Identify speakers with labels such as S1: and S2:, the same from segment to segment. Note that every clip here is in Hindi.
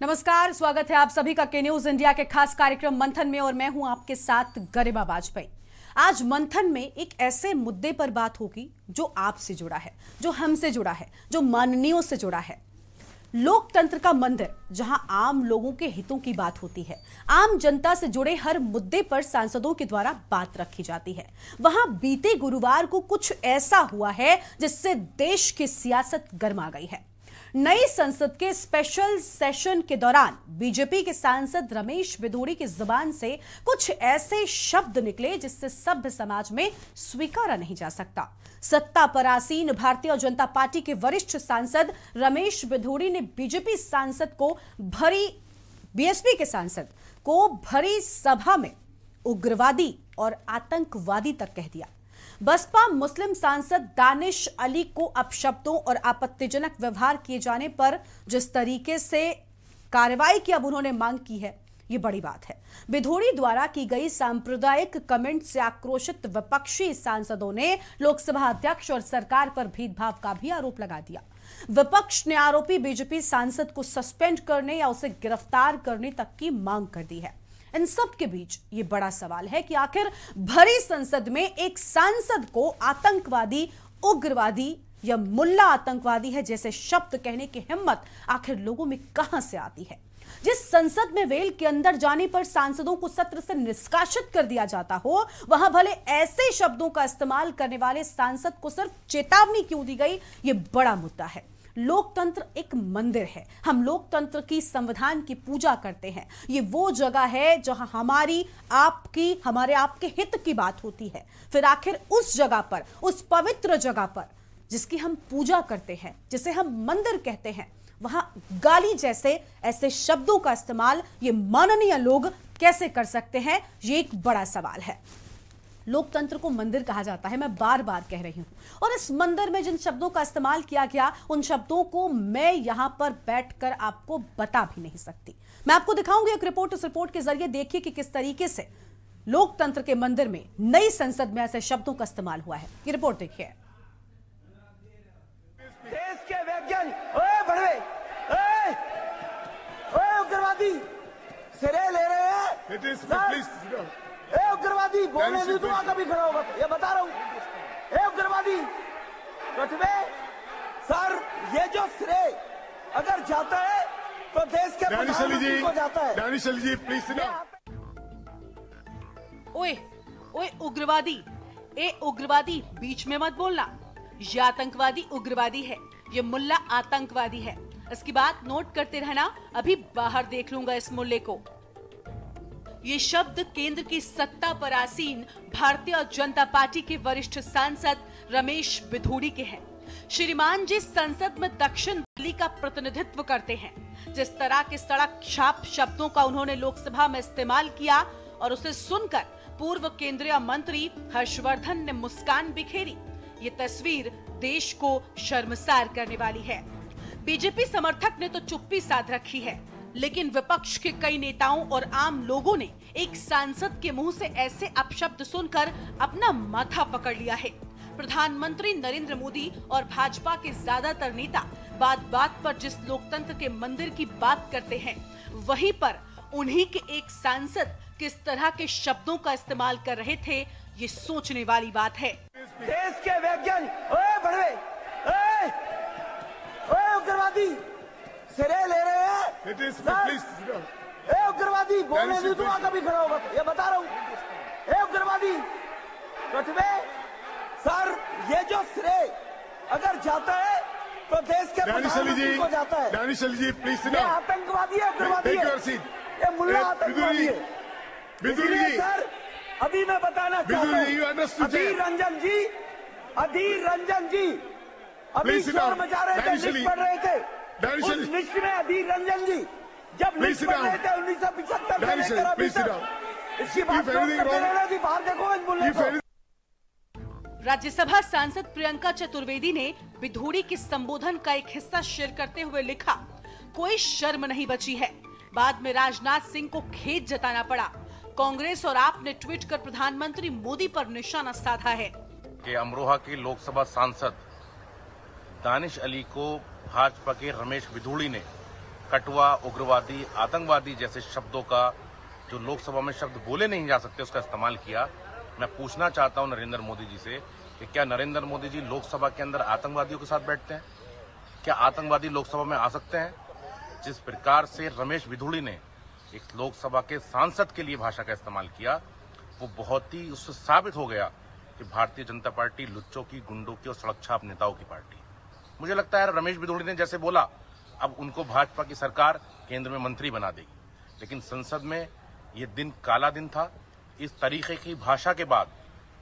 S1: नमस्कार, स्वागत है आप सभी का के न्यूज़ इंडिया के खास कार्यक्रम मंथन में और मैं हूँ आपके साथ गरिमा वाजपेयी। आज मंथन में एक ऐसे मुद्दे पर बात होगी जो आपसे जुड़ा है, जो हमसे जुड़ा है, जो माननीयों से जुड़ा है। लोकतंत्र का मंदिर, जहाँ आम लोगों के हितों की बात होती है, आम जनता से जुड़े हर मुद्दे पर सांसदों के द्वारा बात रखी जाती है। वहाँ बीते गुरुवार को कुछ ऐसा हुआ है जिससे देश की सियासत गर्मा गई है। नई संसद के स्पेशल सेशन के दौरान बीजेपी के सांसद रमेश बिधूड़ी की ज़ुबान से कुछ ऐसे शब्द निकले जिससे सभ्य समाज में स्वीकारा नहीं जा सकता। सत्ता पर आसीन भारतीय जनता पार्टी के वरिष्ठ सांसद रमेश बिधूड़ी ने बीजेपी सांसद को भरी बीएसपी के सांसद को भरी सभा में उग्रवादी और आतंकवादी तक कह दिया। बसपा मुस्लिम सांसद दानिश अली को अपशब्दों और आपत्तिजनक व्यवहार किए जाने पर जिस तरीके से कार्रवाई की अब उन्होंने मांग की है, ये बड़ी बात है। बिधोड़ी द्वारा की गई सांप्रदायिक कमेंट से आक्रोशित विपक्षी सांसदों ने लोकसभा अध्यक्ष और सरकार पर भेदभाव का भी आरोप लगा दिया। विपक्ष ने आरोपी बीजेपी सांसद को सस्पेंड करने या उसे गिरफ़्तार करने तक की मांग कर दी है। इन सब के बीच ये बड़ा सवाल है कि आखिर भरी संसद में एक सांसद को आतंकवादी, उग्रवादी या मुल्ला आतंकवादी है जैसे शब्द कहने की हिम्मत आखिर लोगों में कहाँ से आती है? जिस संसद में वेल के अंदर जाने पर सांसदों को सत्र से निष्कासित कर दिया जाता हो, वहाँ भले ऐसे शब्दों का इस्तेमाल करने वाले सांसद को सिर्फ़ चेतावनी क्यों दी गई? यह बड़ा मुद्दा है। लोकतंत्र एक मंदिर है। हम लोकतंत्र की संविधान की पूजा करते हैं। ये वो जगह है जहाँ हमारी आपकी, हमारे आपके हित की बात होती है। फिर आखिर उस जगह पर, उस पवित्र जगह पर जिसकी हम पूजा करते हैं, जिसे हम मंदिर कहते हैं, वहाँ गाली जैसे, ऐसे शब्दों का इस्तेमाल ये माननीय लोग कैसे कर सकते हैं, ये एक बड़ा सवाल है। लोकतंत्र को मंदिर कहा जाता है मैं बार बार कह रही हूँ। और इस मंदिर में जिन शब्दों का इस्तेमाल किया गया उन शब्दों को मैं यहाँ पर बैठकर आपको बता भी नहीं सकती। मैं आपको दिखाऊँगी एक रिपोर्ट उस रिपोर्ट के ज़रिए देखिए कि किस तरीके से लोकतंत्र के मंदिर में नई संसद में ऐसे शब्दों का इस्तेमाल हुआ है। ये रिपोर्ट देखिए।
S2: देश के वैज्ञानिक उग्रवादी सिरे ले रहे हैं। ए उग्रवादी बोलने नहीं दूँगा
S3: please.
S2: कभी खड़ा होगा। ये बता रहा हूँ। ए उग्रवादी कटवे सर ये जो श्रेय अगर जाता है तो देश के प्रधानमंत्री को जाता है।
S3: ji, please sit down.
S1: ओए ओए उग्रवादी ए उग्रवादी बीच में मत बोलना। ये आतंकवादी उग्रवादी है ये मुल्ला आतंकवादी है। इसकी बात नोट करते रहना अभी बाहर देख लूँगा इस मुल्ले को। ये शब्द केंद्र की सत्ता पर आसीन भारतीय जनता पार्टी के वरिष्ठ सांसद रमेश बिधूड़ी के हैं। श्रीमान जी संसद में दक्षिण दिल्ली का प्रतिनिधित्व करते हैं। जिस तरह के सड़क छाप शब्दों का उन्होंने लोकसभा में इस्तेमाल किया और उसे सुनकर पूर्व केंद्रीय मंत्री हर्षवर्धन ने मुस्कान बिखेरी, ये तस्वीर देश को शर्मसार करने वाली है। बीजेपी समर्थक ने तो चुप्पी साध रखी है। लेकिन विपक्ष के कई नेताओं और आम लोगों ने एक सांसद के मुँह से ऐसे अपशब्द सुनकर अपना माथा पकड़ लिया है। प्रधानमंत्री नरेंद्र मोदी और भाजपा के ज़्यादातर नेता बात बात पर जिस लोकतंत्र के मंदिर की बात करते हैं, वहीं पर उन्हीं के एक सांसद किस तरह के शब्दों का इस्तेमाल कर रहे थे, ये सोचने वाली बात है।
S2: देश के वैज्ञानिक उग्रवादी सिरे ले रहे हैं। सर. ए उग्रवादी बोलने नहीं दूँगा
S3: please.
S2: कभी खड़ा होगा। ये बता रहा हूँ। ए उग्रवादी कटवे सर ये जो श्रेय अगर जाता है तो देश के प्रधानमंत्री को जाता है।
S3: Ji, please sit
S2: ये आतंकवादी है उग्रवादी है। ये मुल्ला आतंकवादी है।
S3: बिधूरी
S2: सर अभी मैं बताना चाहता हूँ। अधीर रंजन जी अधीर रंजन जी अभी शोर मचा रहे थे पढ़ रहे थे। उस. लिस्ट में अधीर रंजन जी जब लिस्ट
S3: down.
S2: रहे थे उन्नीस सौ पिछहत्तर से लेकर अभी तक। इसकी बात थी बाहर देखो इस
S3: any-
S1: राज्यसभा सांसद प्रियंका चतुर्वेदी ने विधूड़ी के संबोधन का एक हिस्सा शेयर करते हुए लिखा कोई शर्म नहीं बची है। बाद में राजनाथ सिंह को खेत जताना पड़ा। कांग्रेस और आप ने ट्वीट कर प्रधानमंत्री मोदी पर निशाना साधा है।
S4: कि अमरोहा के लोकसभा सांसद दानिश अली को भाजपा के रमेश विधूड़ी ने कटवा उग्रवादी, आतंकवादी जैसे शब्दों का जो लोकसभा में शब्द बोले नहीं जा सकते, उसका इस्तेमाल किया। मैं पूछना चाहता हूँ नरेंद्र मोदी जी से कि क्या नरेंद्र मोदी जी लोकसभा के अंदर आतंकवादियों के साथ बैठते हैं? क्या आतंकवादी लोकसभा में आ सकते हैं? जिस प्रकार से रमेश विधुड़ी ने एक लोकसभा के सांसद के लिए भाषा का इस्तेमाल किया, वो बहुत ही उससे साबित हो गया कि भारतीय जनता पार्टी लुच्चों की, गुंडों की और सड़क नेताओं की पार्टी। मुझे लगता है रमेश बिदोड़ी ने जैसे बोला, अब उनको भाजपा की सरकार केंद्र में मंत्री बना देगी। लेकिन संसद में ये दिन काला दिन था। इस तरीके की भाषा के बाद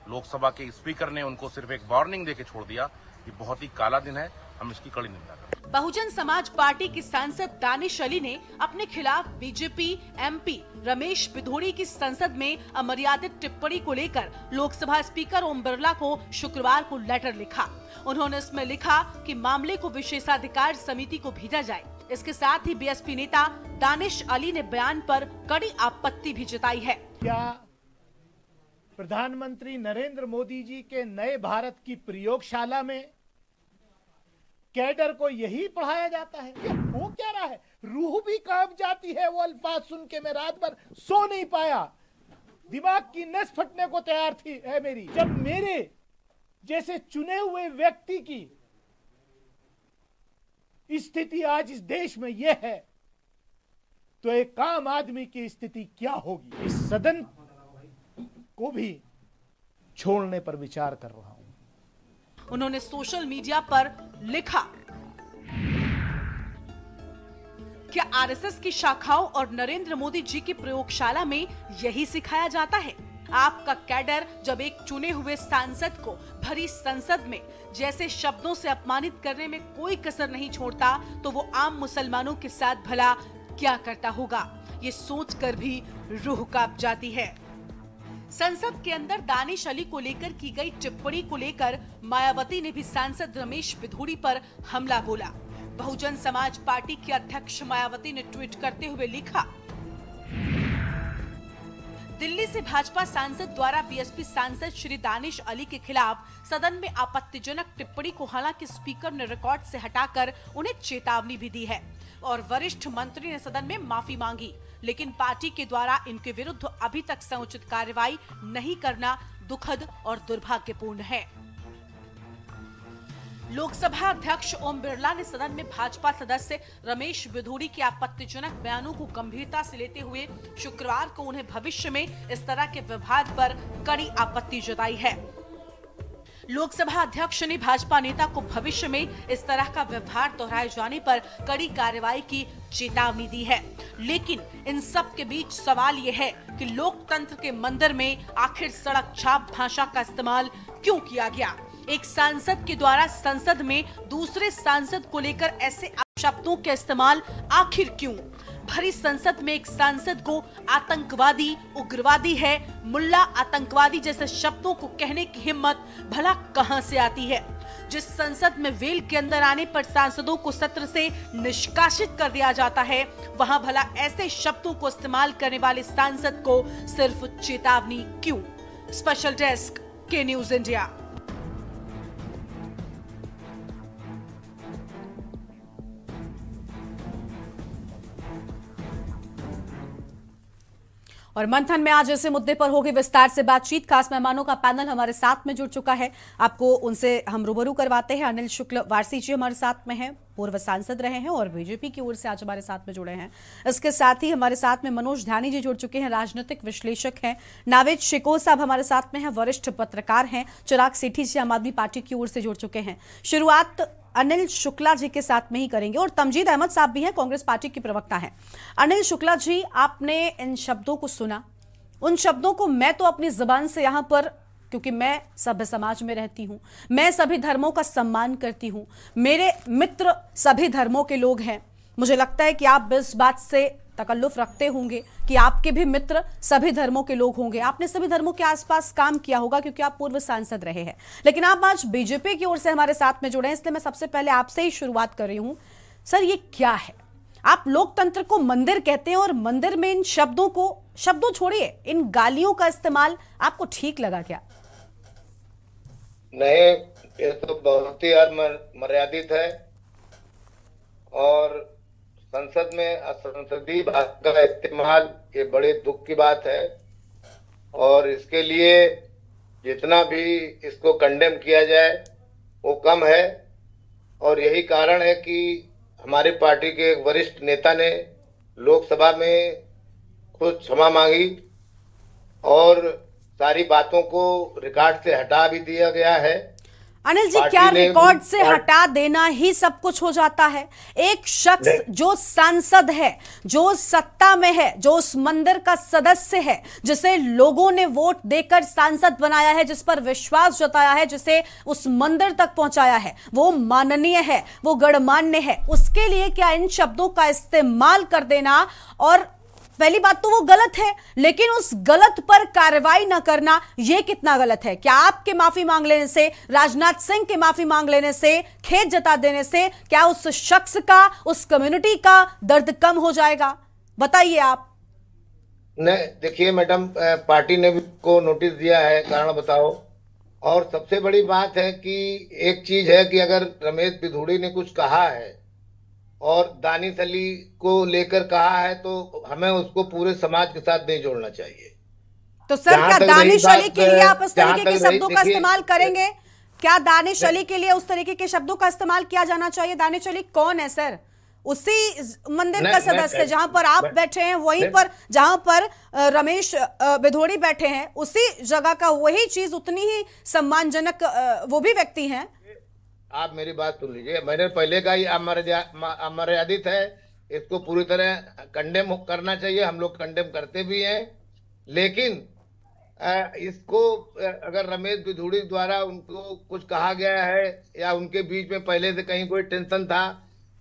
S4: लोकसभा के स्पीकर ने उनको सिर्फ़ एक वार्निंग देके छोड़ दिया ये बहुत ही काला दिन है। हम इसकी कड़ी निंदा करते हैं।
S1: बहुजन समाज पार्टी की सांसद दानिश अली ने अपने खिलाफ बीजेपी एमपी रमेश पिधोड़ी की संसद में अमर्यादित टिप्पणी को लेकर लोकसभा स्पीकर ओम बिरला को शुक्रवार को लेटर लिखा। उन्होंने इसमें लिखा कि मामले को विशेषाधिकार समिति को भेजा जाए। इसके साथ ही बीएसपी नेता दानिश अली ने बयान पर कड़ी आपत्ति भी जताई है।
S5: क्या प्रधानमंत्री नरेंद्र मोदी जी के नए भारत की प्रयोगशाला में कैडर को यही पढ़ाया जाता है। ये हो क्या रहा है? रूह भी काँप जाती है, वो अल्फाज सुन के मैं रात भर सो नहीं पाया। दिमाग की नस फटने को तैयार थी है मेरी। जब मेरे जैसे चुने हुए व्यक्ति की स्थिति आज इस देश में यह है तो एक आम आदमी की स्थिति क्या होगी? इस सदन को भी छोड़ने पर विचार कर रहा हूँ।
S1: उन्होंने सोशल मीडिया पर लिखा क्या आरएसएस की शाखाओं और नरेंद्र मोदी जी की प्रयोगशाला में यही सिखाया जाता है। आपका कैडर जब एक चुने हुए सांसद को भरी संसद में जैसे शब्दों से अपमानित करने में कोई कसर नहीं छोड़ता तो वो आम मुसलमानों के साथ भला क्या करता होगा? ये सोच कर भी रूह काँप जाती है। संसद के अंदर दानिश अली को लेकर की गई टिप्पणी को लेकर मायावती ने भी सांसद रमेश बिधूड़ी पर हमला बोला। बहुजन समाज पार्टी के अध्यक्ष मायावती ने ट्वीट करते हुए लिखा, दिल्ली से भाजपा सांसद द्वारा बीएसपी सांसद श्री दानिश अली के खिलाफ सदन में आपत्तिजनक टिप्पणी को हालाँकि स्पीकर ने रिकॉर्ड से हटाकर उन्हें चेतावनी भी दी है। और वरिष्ठ मंत्री ने सदन में माफ़ी मांगी, लेकिन पार्टी के द्वारा इनके विरुद्ध अभी तक समुचित कार्रवाई नहीं करना दुखद और दुर्भाग्यपूर्ण है। लोकसभा अध्यक्ष ओम बिरला ने सदन में भाजपा सदस्य रमेश बिधूड़ी के आपत्तिजनक बयानों को गंभीरता से लेते हुए शुक्रवार को उन्हें भविष्य में इस तरह के विवाद पर कड़ी आपत्ति जताई है। लोकसभा अध्यक्ष ने भाजपा नेता को भविष्य में इस तरह का व्यवहार दोहराए जाने पर कड़ी कार्रवाई की चेतावनी दी है। लेकिन इन सब के बीच सवाल ये है कि लोकतंत्र के मंदिर में आखिर सड़क छाप भाषा का इस्तेमाल क्यों किया गया? एक सांसद के द्वारा संसद में दूसरे सांसद को लेकर ऐसे शब्दों के इस्तेमाल आखिर क्यों? भरी संसद में एक सांसद को आतंकवादी, उग्रवादी है, मुल्ला आतंकवादी जैसे शब्दों को कहने की हिम्मत भला कहाँ से आती है? जिस संसद में वेल के अंदर आने पर सांसदों को सत्र से निष्कासित कर दिया जाता है, वहाँ भला ऐसे शब्दों को इस्तेमाल करने वाले सांसद को सिर्फ़ चेतावनी क्यों? स्पेशल डेस्क के न्यूज़ इंडिया। और मंथन में आज ऐसे मुद्दे पर होगी विस्तार से बातचीत। खास मेहमानों का पैनल हमारे साथ में जुड़ चुका है। आपको उनसे हम रूबरू करवाते हैं। अनिल शुक्ल वारसी जी हमारे साथ में हैं, पूर्व सांसद रहे हैं और बीजेपी की ओर से आज हमारे साथ में जुड़े हैं। इसके साथ ही हमारे साथ में मनोज ध्यानी जी जुड़ चुके हैं, राजनीतिक विश्लेषक हैं। नावेद शिको साहब हमारे साथ में हैं, वरिष्ठ पत्रकार हैं। चिराग सेठी जी आम आदमी पार्टी की ओर से जुड़ चुके हैं। शुरुआत अनिल शुक्ला जी के साथ में ही करेंगे। और तमजीद अहमद साहब भी हैं, कांग्रेस पार्टी के प्रवक्ता हैं। अनिल शुक्ला जी, आपने इन शब्दों को सुना। उन शब्दों को मैं तो अपनी जबान से यहाँ पर, क्योंकि मैं सभ्य समाज में रहती हूँ, मैं सभी धर्मों का सम्मान करती हूँ। मेरे मित्र सभी धर्मों के लोग हैं। मुझे लगता है कि आप इस बात से तकल्लुफ रखते होंगे कि आपके भी मित्र सभी धर्मों के लोग होंगे। आपने सभी धर्मों के आसपास काम किया होगा क्योंकि आप पूर्व सांसद रहे हैं। लेकिन आप आज बीजेपी की ओर से हमारे साथ में जुड़े हैं, इसलिए मैं सबसे पहले आपसे ही शुरुआत कर रही हूँ। सर, ये क्या है? आप लोकतंत्र को मंदिर कहते हैं और मंदिर में इन शब्दों को, शब्दों छोड़िए, इन गालियों का इस्तेमाल आपको ठीक लगा क्या?
S6: नहीं, ये तो बहुत ही मर्यादित है। और संसद में संसदीय भाषा का इस्तेमाल ये बड़े दुख की बात है। और इसके लिए जितना भी इसको कंडेम किया जाए, वो कम है। और यही कारण है कि हमारी पार्टी के एक वरिष्ठ नेता ने लोकसभा में खुद क्षमा मांगी और सारी बातों को रिकॉर्ड से हटा भी दिया गया है।
S1: अनिल जी क्या रिकॉर्ड से हटा देना ही सब कुछ हो जाता है? एक शख्स जो सांसद है जो सत्ता में है जो उस मंदिर का सदस्य है जिसे लोगों ने वोट देकर सांसद बनाया है जिस पर विश्वास जताया है जिसे उस मंदिर तक पहुँचाया है वो माननीय है वो गणमान्य है उसके लिए क्या इन शब्दों का इस्तेमाल कर देना और पहली बात तो वो गलत है, लेकिन उस गलत पर कार्रवाई न करना यह कितना गलत है? क्या आपके माफ़ी मांग लेने से, राजनाथ सिंह के माफ़ी मांग लेने से, खेत जता देने से, क्या उस शख्स का, उस कम्युनिटी का दर्द कम हो जाएगा? बताइए आप।
S6: नहीं, देखिए मैडम पार्टी ने भी को नोटिस दिया है, कारण बताओ। और सबसे बड़ी बात है कि एक चीज़ है कि अगर रमेश पिधूड़ी ने कुछ कहा है और दानिश अली को लेकर कहा है तो हमें उसको पूरे समाज के साथ नहीं जोड़ना चाहिए।
S1: तो सर क्या दानिश अली के लिए आप
S6: उस
S1: तरीके के शब्दों का इस्तेमाल करेंगे? क्या दानिश अली के लिए उस तरीके के शब्दों का इस्तेमाल किया जाना चाहिए? दानिश अली कौन है सर? उसी मंदिर का सदस्य जहाँ पर आप बैठे हैं वहीं पर जहाँ पर रमेश बिधोड़ी बैठे हैं उसी जगह का वही चीज़ उतनी ही सम्मानजनक वो भी व्यक्ति हैं।
S6: आप मेरी बात सुन लीजिए। मैंने पहले का ही अमर्यादित है। इसको पूरी तरह कंडेम करना चाहिए। हम लोग कंडेम करते भी हैं। लेकिन इसको अगर रमेश बिधूड़ी द्वारा उनको कुछ कहा गया है या उनके बीच में पहले से कहीं कोई टेंशन था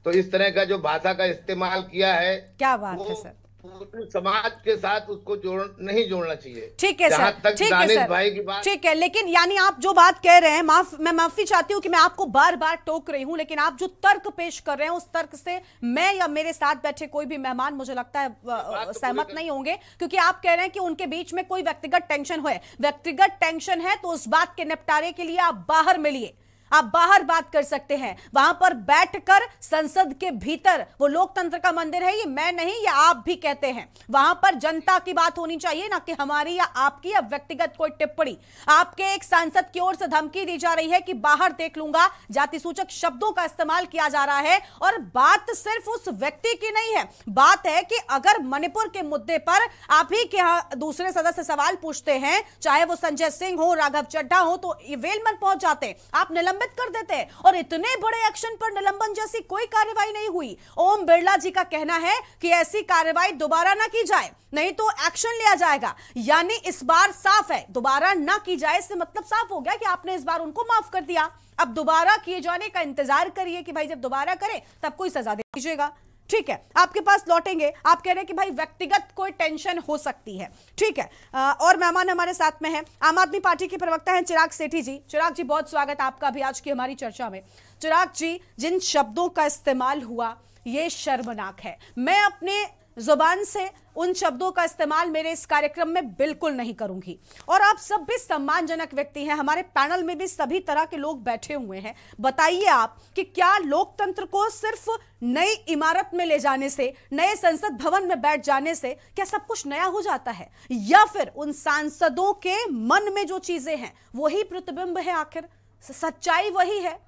S6: तो इस तरह का जो भाषा का इस्तेमाल किया है
S1: क्या बात है सर?
S6: पूरे समाज के साथ उसको जोड़ नहीं जोड़ना चाहिए।
S1: ठीक है सर। ठीक है सर।
S6: भाई की बात
S1: ठीक है लेकिन यानी आप जो बात कह रहे हैं माफ़ मैं माफ़ी चाहती हूँ कि मैं आपको बार बार टोक रही हूँ लेकिन आप जो तर्क पेश कर रहे हैं उस तर्क से मैं या मेरे साथ बैठे कोई भी मेहमान मुझे लगता है
S6: तो
S1: सहमत नहीं होंगे क्योंकि आप कह रहे हैं कि उनके बीच में कोई व्यक्तिगत टेंशन हो। व्यक्तिगत टेंशन है तो उस बात के निपटारे के लिए आप बाहर मिलिए। आप बाहर बात कर सकते हैं। वहाँ पर बैठकर संसद के भीतर, वो लोकतंत्र का मंदिर है, ये मैं नहीं, ये आप भी कहते हैं। वहाँ पर जनता की बात होनी चाहिए, ना कि हमारी या आपकी या व्यक्तिगत कोई टिप्पणी। आपके एक सांसद की ओर से धमकी दी जा रही है कि बाहर देख लूँगा जाति सूचक शब्दों का इस्तेमाल किया जा रहा है, और बात सिर्फ़ उस व्यक्ति की नहीं है। बात है कि अगर मणिपुर के मुद्दे पर आप ही के दूसरे सदस्य सवाल पूछते हैं, चाहे वो संजय सिंह हो, राघव चड्ढा हो तो वेलमन पहुँच जाते आप निलंबित कर देते और इतने बड़े एक्शन पर निलंबन जैसी कोई कार्रवाई नहीं हुई। ओम बिरला जी का कहना है कि ऐसी कार्यवाही दोबारा ना की जाए, नहीं तो एक्शन लिया जाएगा। यानी इस बार साफ़ है, दोबारा ना की जाए, इससे मतलब साफ़ हो गया कि आपने इस बार उनको माफ़ कर दिया। अब दोबारा किए जाने का इंतज़ार करिए कि भाई जब दोबारा करें, तब कोई सजा दे दीजिएगा। ठीक है आपके पास लौटेंगे आप कह रहे हैं कि भाई व्यक्तिगत कोई टेंशन हो सकती है। ठीक है आ, और मेहमान हमारे साथ में है। आम आदमी पार्टी के प्रवक्ता हैं चिराग सेठी जी। चिराग जी बहुत स्वागत आपका भी आज की हमारी चर्चा में। चिराग जी जिन शब्दों का इस्तेमाल हुआ ये शर्मनाक है। मैं अपने ज़ुबान से उन शब्दों का इस्तेमाल मेरे इस कार्यक्रम में बिल्कुल नहीं करूँगी। और आप सब भी सम्मानजनक व्यक्ति हैं। हमारे पैनल में भी सभी तरह के लोग बैठे हुए हैं। बताइए आप कि क्या लोकतंत्र को सिर्फ़ नई इमारत में ले जाने से, नए संसद भवन में बैठ जाने से क्या सब कुछ नया हो जाता है? या फिर उन सांसदों के मन में जो चीज़ें हैं, वही प्रतिबिंब है आखिर? सच्चाई वही है।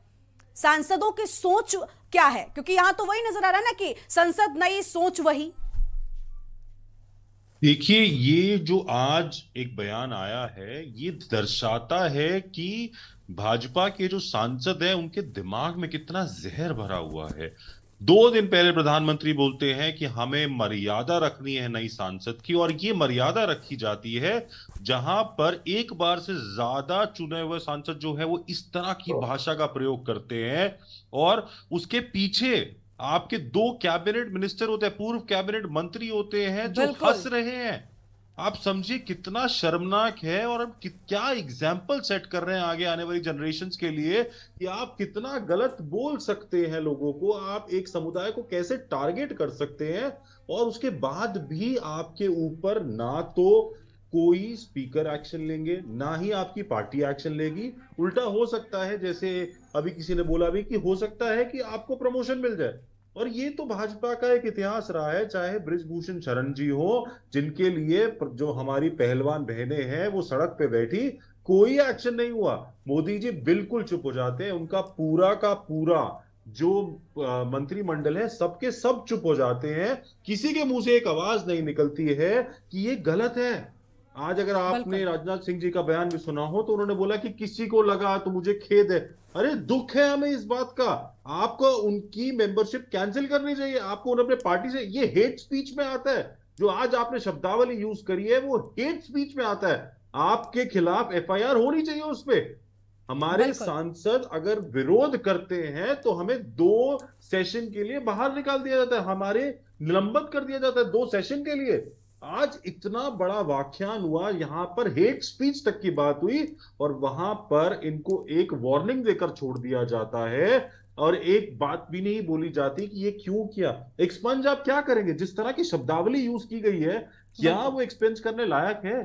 S1: सांसदों की सोच क्या है? क्योंकि यहाँ तो वही नज़र आ रहा है ना कि संसद नई सोच वही।
S3: देखिए, ये जो आज एक बयान आया है, ये दर्शाता है कि भाजपा के जो सांसद हैं, उनके दिमाग में कितना जहर भरा हुआ है। दो दिन पहले प्रधानमंत्री बोलते हैं कि हमें मर्यादा रखनी है नई सांसद की, और ये मर्यादा रखी जाती है जहाँ पर एक बार से ज़्यादा चुने हुए सांसद जो है, वो इस तरह की भाषा का प्रयोग करते हैं, और उसके पीछे आपके दो कैबिनेट मिनिस्टर होते हैं पूर्व कैबिनेट मंत्री होते हैं जो हंस रहे हैं। आप समझिए कितना शर्मनाक है और अब क्या एग्ज़ाम्पल सेट कर रहे हैं आगे आने वाली जनरेशन के लिए कि आप कितना गलत बोल सकते हैं लोगों को आप एक समुदाय को कैसे टारगेट कर सकते हैं और उसके बाद भी आपके ऊपर ना तो कोई स्पीकर एक्शन लेंगे ना ही आपकी पार्टी एक्शन लेगी। उल्टा हो सकता है जैसे अभी किसी ने बोला भी कि हो सकता है कि आपको प्रमोशन मिल जाए। और ये तो भाजपा का एक इतिहास रहा है, चाहे ब्रिजभूषण शरण जी हो, जिनके लिए जो हमारी पहलवान बहने हैं, वो सड़क पे बैठी, कोई एक्शन नहीं हुआ। मोदी जी बिल्कुल चुप हो जाते हैं, उनका पूरा का पूरा जो मंत्रिमंडल है, सबके सब चुप हो जाते हैं। किसी के मुँह से एक आवाज़ नहीं निकलती है कि ये गलत है। आज अगर आपने राजनाथ सिंह जी का बयान भी सुना हो तो उन्होंने बोला कि किसी को लगा तो मुझे खेद है। अरे दुख है हमें इस बात का। आपको उनकी मेंबरशिप कैंसिल करनी चाहिए। आपको उन्हें अपने पार्टी से ये हेट स्पीच में आता है। जो आज आपने शब्दावली यूज़ करी है वो हेट स्पीच में आता है। आपके खिलाफ एफआईआर होनी चाहिए उस पर हमारे सांसद अगर विरोध करते हैं तो हमें दो सेशन के लिए बाहर निकाल दिया जाता है। हमारे निलंबित कर दिया जाता है दो सेशन के लिए। आज इतना बड़ा व्याख्यान हुआ यहाँ पर हेट स्पीच तक की बात हुई और वहाँ पर इनको एक वार्निंग देकर छोड़ दिया जाता है और एक बात भी नहीं बोली जाती कि ये क्यों किया। एक्सपंज आप क्या करेंगे? जिस तरह की शब्दावली यूज़ की गई है क्या वो एक्सपेंज करने लायक है?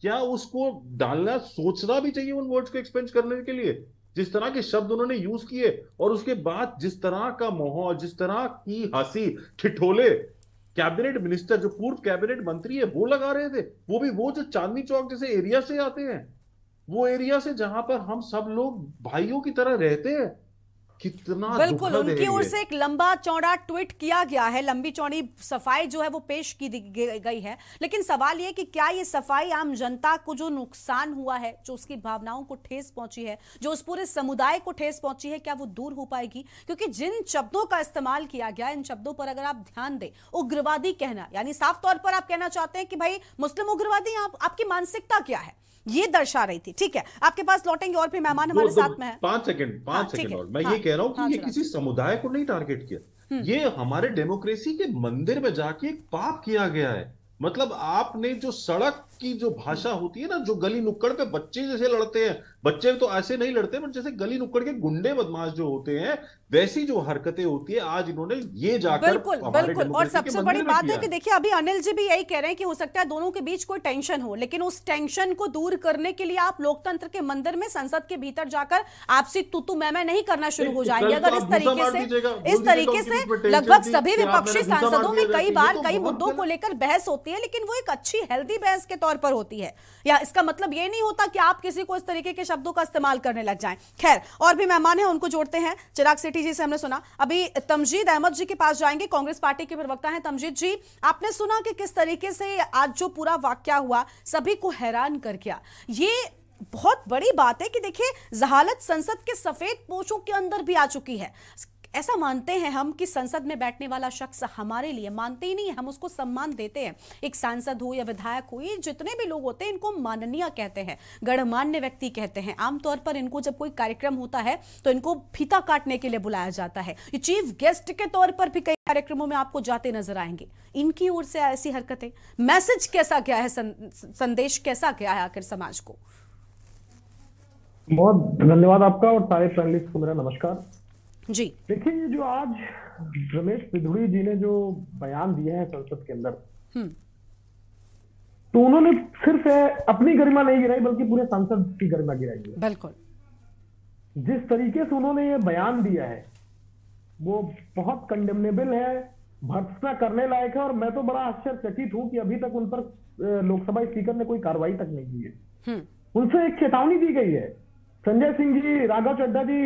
S3: क्या उसको डालना सोचना भी चाहिए उन वर्ड्स को एक्सपेंज करने के लिए? जिस तरह के शब्द उन्होंने यूज़ किए और उसके बाद जिस तरह का माहौल जिस तरह की हँसी ठिठोले कैबिनेट मिनिस्टर, जो पूर्व कैबिनेट मंत्री है, वो लगा रहे थे। वो भी, वो जो चांदनी चौक जैसे एरिया से आते हैं, वो एरिया से जहाँ पर हम सब लोग भाइयों की तरह रहते हैं कितना
S1: बिल्कुल उनकी ओर से एक लंबा चौड़ा ट्वीट किया गया है। लंबी चौड़ी सफ़ाई जो है वो पेश की गई है। लेकिन सवाल ये कि क्या ये सफ़ाई आम जनता को जो नुकसान हुआ है जो उसकी भावनाओं को ठेस पहुँची है जो उस पूरे समुदाय को ठेस पहुँची है क्या वो दूर हो पाएगी? क्योंकि जिन शब्दों का इस्तेमाल किया गया इन शब्दों पर अगर आप ध्यान दें उग्रवादी कहना यानी साफ़ तौर पर आप कहना चाहते हैं कि भाई मुस्लिम उग्रवादी आप, आपकी मानसिकता क्या है? ये दर्शा रही थी ठीक है? आपके पास लौटेंगे और भी मेहमान हमारे साथ में है।
S3: पाँच सेकंड पाँच हाँ, सेकंड और मैं हाँ, ये कह रहा हूँ कि हाँ, ये किसी समुदाय को नहीं टारगेट किया। हम्म। ये हमारे डेमोक्रेसी के मंदिर में जाके एक पाप किया गया है। मतलब आपने जो सड़क की जो भाषा होती है ना जो गली नुक्कड़ पे बच्चे जैसे लड़ते हैं। बच्चे तो ऐसे नहीं लड़ते बट जैसे गली नुक्कड़ के गुंडे बदमाश जो होते हैं वैसी जो हरकतें होती है आज इन्होंने ये जाकर
S1: बिल्कुल बिल्कुल। और सबसे बड़ी बात है कि देखिए अभी अनिल जी भी यही कह रहे हैं कि हो सकता है दोनों के बीच कोई टेंशन हो लेकिन उस टेंशन को दूर करने के लिए आप लोकतंत्र के मंदिर में संसद के भीतर जाकर आपसी तू तू मैं नहीं करना शुरू हो जाएँगे। अगर इस तरीके से इस तरीके से लगभग सभी विपक्षी सांसदों में कई बार तो कई मुद्दों को लेकर बहस होती है लेकिन वो एक अच्छी हेल्दी बहस के तौर पर होती है। या इसका मतलब ये नहीं होता कि आप किसी को इस तरीके के शब्दों का इस्तेमाल करने लग जाएँ। खैर, और भी मेहमान हैं, उनको जोड़ते हैं। चिराग सेठी जी से हमने सुना। अभी तमजीद अहमद जी के पास जाएँगे, कांग्रेस पार्टी के प्रवक्ता हैं तमजीद जी। आपने सुना कि किस तरीके से आज जो पूरा वाक्य हुआ, सभी को हैरान कर गया। ये बहुत बड़ी बात है कि देखिए, जहालत संसद के सफ़ेद पोषों के अंदर भी आ चुकी है। ऐसा मानते हैं हम कि संसद में बैठने वाला शख्स हमारे लिए मानते ही नहीं है, हम उसको सम्मान देते हैं। एक सांसद हो या विधायक हो, ये जितने भी लोग होते हैं, इनको माननीय कहते हैं, गणमान्य व्यक्ति कहते हैं। आमतौर पर इनको जब कोई कार्यक्रम होता है तो इनको फीता काटने के लिए बुलाया जाता है। ये चीफ गेस्ट के तौर पर भी कई कार्यक्रमों में आपको जाते नज़र आएँगे। इनकी ओर से ऐसी हरकतें। मैसेज कैसा क्या है संदेश कैसा क्या है आखिर समाज को?
S7: बहुत धन्यवाद आपका और सारे पैनलिस्ट को मेरा नमस्कार।
S1: जी।
S7: देखिए ये जो आज रमेश पिधुड़ी जी ने जो बयान दिए हैं संसद के अंदर हम्म। तो उन्होंने सिर्फ़ अपनी गरिमा नहीं गिराई बल्कि पूरे संसद की गरिमा गिराई है।
S1: बिल्कुल।
S7: जिस तरीके से उन्होंने ये बयान दिया है वो बहुत कंडेमनेबल है भर्सना करने लायक है और मैं तो बड़ा आश्चर्यचकित हूँ कि अभी तक उन पर लोकसभा स्पीकर ने कोई कार्रवाई तक नहीं की है। हम्म। उनसे एक चेतावनी दी गई है। संजय सिंह जी राघव चड्डा जी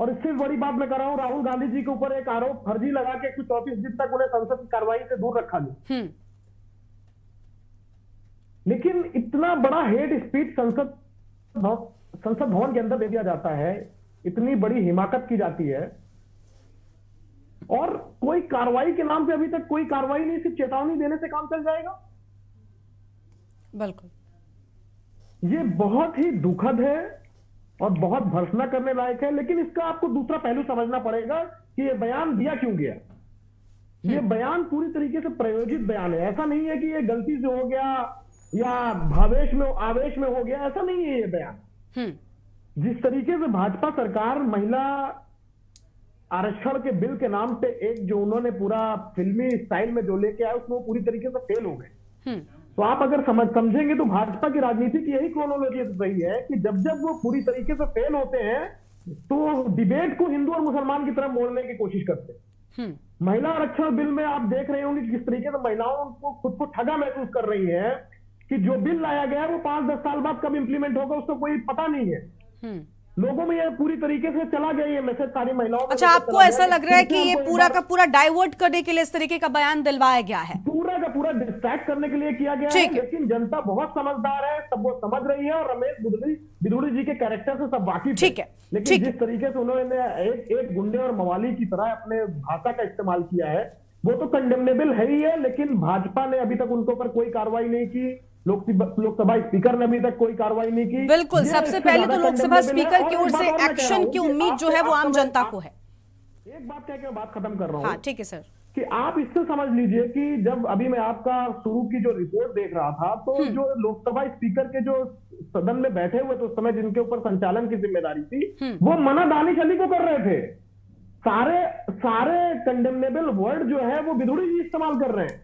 S7: और इससे बड़ी बात मैं कर रहा हूँ राहुल गांधी जी के ऊपर एक आरोप फर्जी लगा के कुछ चौतीस दिन तक उन्हें संसद की कार्रवाई से दूर रखा गया। हम्म। लेकिन इतना बड़ा हेड स्पीच संसद संसद भवन के अंदर दे दिया जाता है इतनी बड़ी हिमाकत की जाती है। और कोई कार्रवाई के नाम पे अभी तक कोई कार्रवाई नहीं सिर्फ़ चेतावनी देने से काम चल जाएगा।
S1: बिल्कुल।
S7: ये बहुत ही दुखद है और बहुत भर्सना करने लायक है लेकिन इसका आपको दूसरा पहलू समझना पड़ेगा कि ये बयान दिया क्यों गया ये हम्म। बयान पूरी तरीके से प्रयोजित बयान है ऐसा नहीं है कि ये गलती से हो गया या भावेश में आवेश में हो गया ऐसा नहीं है ये बयान हम्म। जिस तरीके से भाजपा सरकार महिला आरक्षण के बिल के नाम पे एक जो उन्होंने पूरा फिल्मी स्टाइल में जो लेके आया उसमें वो पूरी तरीके से फेल हो गए हम्म। तो आप अगर समझ समझेंगे तो भाजपा की राजनीति की यही क्रोनोलॉजी रही है कि जब जब वो पूरी तरीके से फेल होते हैं तो डिबेट को हिंदू और मुसलमान की तरफ़ मोड़ने की कोशिश करते हैं। महिला आरक्षण बिल में आप देख रहे होंगे कि किस तरीके से महिलाओं को खुद को ठगा महसूस कर रही है कि जो बिल लाया गया है वो पाँच दस साल बाद कब इंप्लीमेंट होगा उसका कोई पता नहीं है।
S1: हम्म।
S7: लोगों में ये पूरी तरीके से चला गया ये मैसेज सारी महिलाओं
S1: अच्छा आपको ऐसा लग रहा है कि ये पूरा का पूरा डाइवर्ट करने के लिए इस तरीके का बयान दिलवाया गया है?
S7: पूरा का पूरा डिस्ट्रैक्ट करने के लिए किया गया है लेकिन जनता बहुत समझदार है सब वो समझ रही है और रमेश बिदुड़ी बिदुड़ी जी के कैरेक्टर से सब वाकिफ
S1: ठीक है,
S7: लेकिन जिस तरीके से उन्होंने एक एक गुंडे और मवाली की तरह अपने भाषा का इस्तेमाल किया है वो तो कंडेमनेबल है ही है लेकिन भाजपा ने अभी तक उनके ऊपर कोई कार्रवाई नहीं की। लोकसभा लोकसभा स्पीकर ने अभी तक कोई कार्रवाई नहीं की।
S1: बिल्कुल सबसे पहले तो लोकसभा स्पीकर की ओर से एक्शन की उम्मीद जो है वो आम
S7: तो
S1: जनता को है।
S7: एक बात कह के मैं बात खत्म कर रहा हूँ।
S1: हाँ ठीक है सर।
S7: कि आप इससे समझ लीजिए कि जब अभी मैं आपका शुरू की जो रिपोर्ट देख रहा था तो
S1: हम्म।
S7: जो लोकसभा स्पीकर के जो सदन में बैठे हुए थे उस समय जिनके ऊपर संचालन की ज़िम्मेदारी थी
S1: हम्म।
S7: वो मना दानिश अली को कर रहे थे। सारे सारे कंडेमनेबल वर्ड जो है वो बिधुड़ी जी इस्तेमाल कर रहे हैं।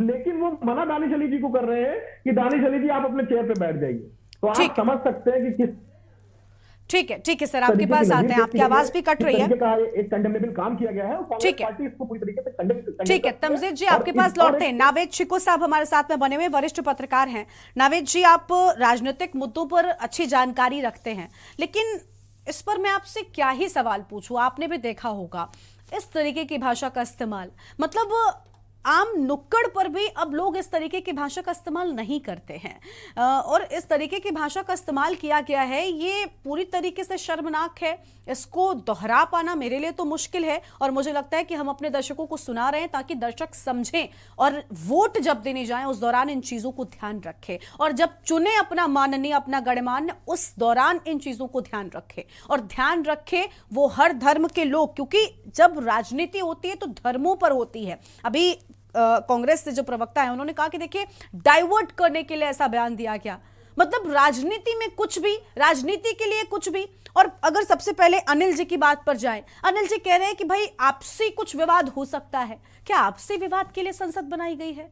S7: लेकिन वो मना दानिश अली जी को कर रहे हैं कि दानिश अली जी आप अपने चेयर पे बैठ जाइए। तो आप समझ सकते हैं कि किस
S1: ठीक है ठीक है सर आपके पास आते हैं आपकी आवाज़ भी कट रही है।
S7: एक कंडेमनेबल काम किया गया है
S1: ठीक है।
S7: इसको पूरी तरीके से condemn-
S1: ठीक है तमजीद जी आपके पास लौटते हैं। नावेद शिको साहब हमारे साथ में बने हुए वरिष्ठ पत्रकार हैं। नावेद जी आप राजनीतिक मुद्दों पर अच्छी जानकारी रखते हैं लेकिन इस पर मैं आपसे क्या ही सवाल पूछूँ? आपने भी देखा होगा इस तरीके की भाषा का इस्तेमाल। मतलब आम नुक्कड़ पर भी अब लोग इस तरीके की भाषा का इस्तेमाल नहीं करते हैं। और इस तरीके की भाषा का इस्तेमाल किया गया है, ये पूरी तरीके से शर्मनाक है। इसको दोहरा पाना मेरे लिए तो मुश्किल है और मुझे लगता है कि हम अपने दर्शकों को सुना रहे हैं ताकि दर्शक समझें और वोट जब देने जाएँ, उस दौरान इन चीज़ों को ध्यान रखें। और जब चुने अपना माननीय, अपना गणमान्य, उस दौरान इन चीज़ों को ध्यान रखें। और ध्यान रखें वो हर धर्म के लोग, क्योंकि जब राजनीति होती है तो धर्मों पर होती है। अभी कांग्रेस से जो प्रवक्ता है, उन्होंने कहा कि देखिए डाइवर्ट करने के लिए ऐसा बयान दिया गया। मतलब राजनीति में कुछ भी, राजनीति के लिए कुछ भी, और अगर सबसे पहले अनिल जी की बात पर जाए, अनिल जी कह रहे हैं कि भाई आपसी कुछ विवाद हो सकता है। क्या आपसी विवाद के लिए संसद बनाई गई है?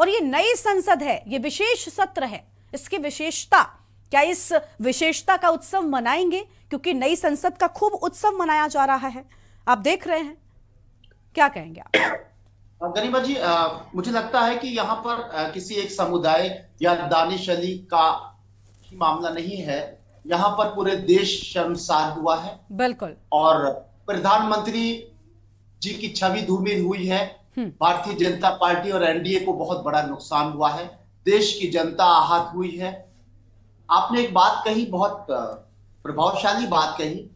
S1: और ये नई संसद है, ये विशेष सत्र है, इसकी विशेषता, क्या इस विशेषता का उत्सव मनाएँगे? क्योंकि नई संसद का खूब उत्सव मनाया जा रहा है। आप देख रहे हैं। क्या कहेंगे आप?
S8: गरिमा जी अ, मुझे लगता है कि यहाँ पर अ, किसी एक समुदाय या दानिश अली का ही मामला नहीं है। यहाँ पर पूरे देश शर्मसार हुआ है।
S1: बिल्कुल।
S8: और प्रधानमंत्री जी की छवि धूमिल हुई है।
S1: हम्म।
S8: भारतीय जनता पार्टी और एनडीए को बहुत बड़ा नुकसान हुआ है। देश की जनता आहत हुई है। आपने एक बात कही बहुत प्रभावशाली बात कही।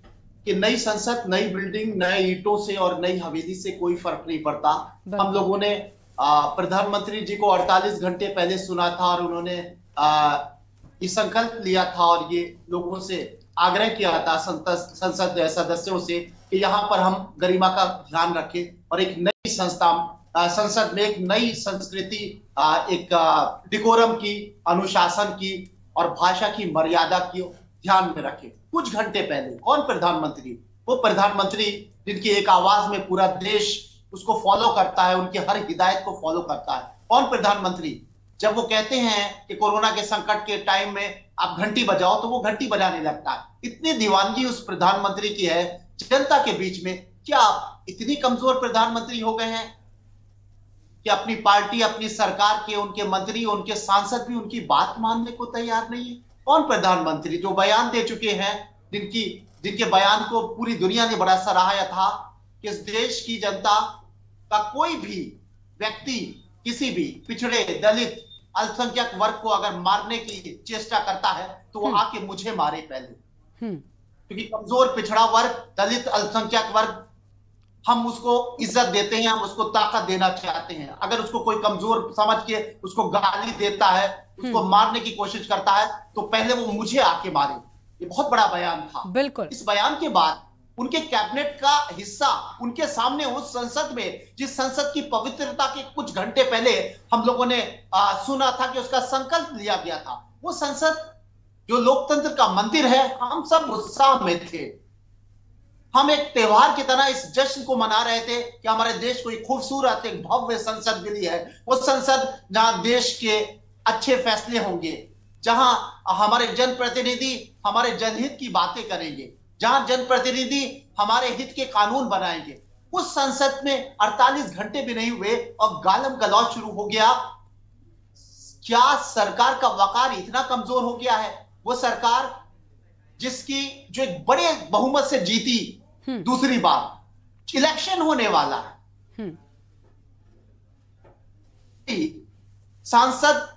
S8: कि नई संसद नई बिल्डिंग नए ईटों से और नई हवेली से कोई फ़र्क नहीं पड़ता। हम लोगों ने प्रधानमंत्री जी को 48 घंटे पहले सुना था और उन्होंने ये संकल्प लिया था और ये लोगों से आग्रह किया था संसद संसद सदस्यों से कि यहाँ पर हम गरिमा का ध्यान रखें और एक नई संस्था संसद में एक नई संस्कृति एक डिकोरम की अनुशासन की और भाषा की मर्यादा की ध्यान में रखें। कुछ घंटे पहले, कौन प्रधानमंत्री? वो प्रधानमंत्री जिनकी एक आवाज़ में पूरा देश उसको फॉलो करता है, उनकी हर हिदायत को फॉलो करता है। कौन प्रधानमंत्री? जब वो कहते हैं कि कोरोना के संकट के टाइम में आप घंटी बजाओ तो वो घंटी बजाने लगता है। इतनी दीवानगी उस प्रधानमंत्री की है, जनता के बीच में। क्या आप इतनी कमज़ोर प्रधानमंत्री हो गए हैं? कि अपनी पार्टी, अपनी सरकार के, उनके मंत्री, उनके सांसद भी उनकी बात मानने को तैयार नहीं है? कौन प्रधानमंत्री जो बयान दे चुके हैं जिनकी जिनके बयान को पूरी दुनिया ने बड़ा सराहाया था कि इस देश की जनता का कोई भी व्यक्ति किसी भी पिछड़े दलित अल्पसंख्यक वर्ग को अगर मारने की चेष्टा करता है तो वो आके मुझे मारे पहले।
S1: हम्म।
S8: क्योंकि कमज़ोर पिछड़ा वर्ग दलित अल्पसंख्यक वर्ग हम उसको इज़्ज़त देते हैं हम उसको ताकत देना चाहते हैं। अगर उसको कोई कमज़ोर समझ के उसको गाली देता है उसको मारने की कोशिश करता है तो पहले वो मुझे आके मारे। ये बहुत बड़ा बयान था।
S1: बिल्कुल।
S8: इस बयान के बाद उनके कैबिनेट का हिस्सा उनके सामने उस संसद में जिस संसद की पवित्रता के कुछ घंटे पहले हम लोगों ने आ, सुना था कि उसका संकल्प लिया गया था। वो संसद जो लोकतंत्र का मंदिर है हम सब उत्साह में थे। हम एक त्योहार की तरह इस जश्न को मना रहे थे कि हमारे देश को एक खूबसूरत, एक भव्य संसद मिली है। वो संसद जहाँ देश के अच्छे फैसले होंगे, जहाँ हमारे जनप्रतिनिधि हमारे जनहित की बातें करेंगे, जहाँ जनप्रतिनिधि हमारे हित के कानून बनाएँगे। उस संसद में 48 घंटे भी नहीं हुए और गालम गलौज शुरू हो गया। क्या सरकार का वकार इतना कमज़ोर हो गया है? वो सरकार जिसकी जो एक बड़े बहुमत से जीती दूसरी बात इलेक्शन होने वाला है। सांसद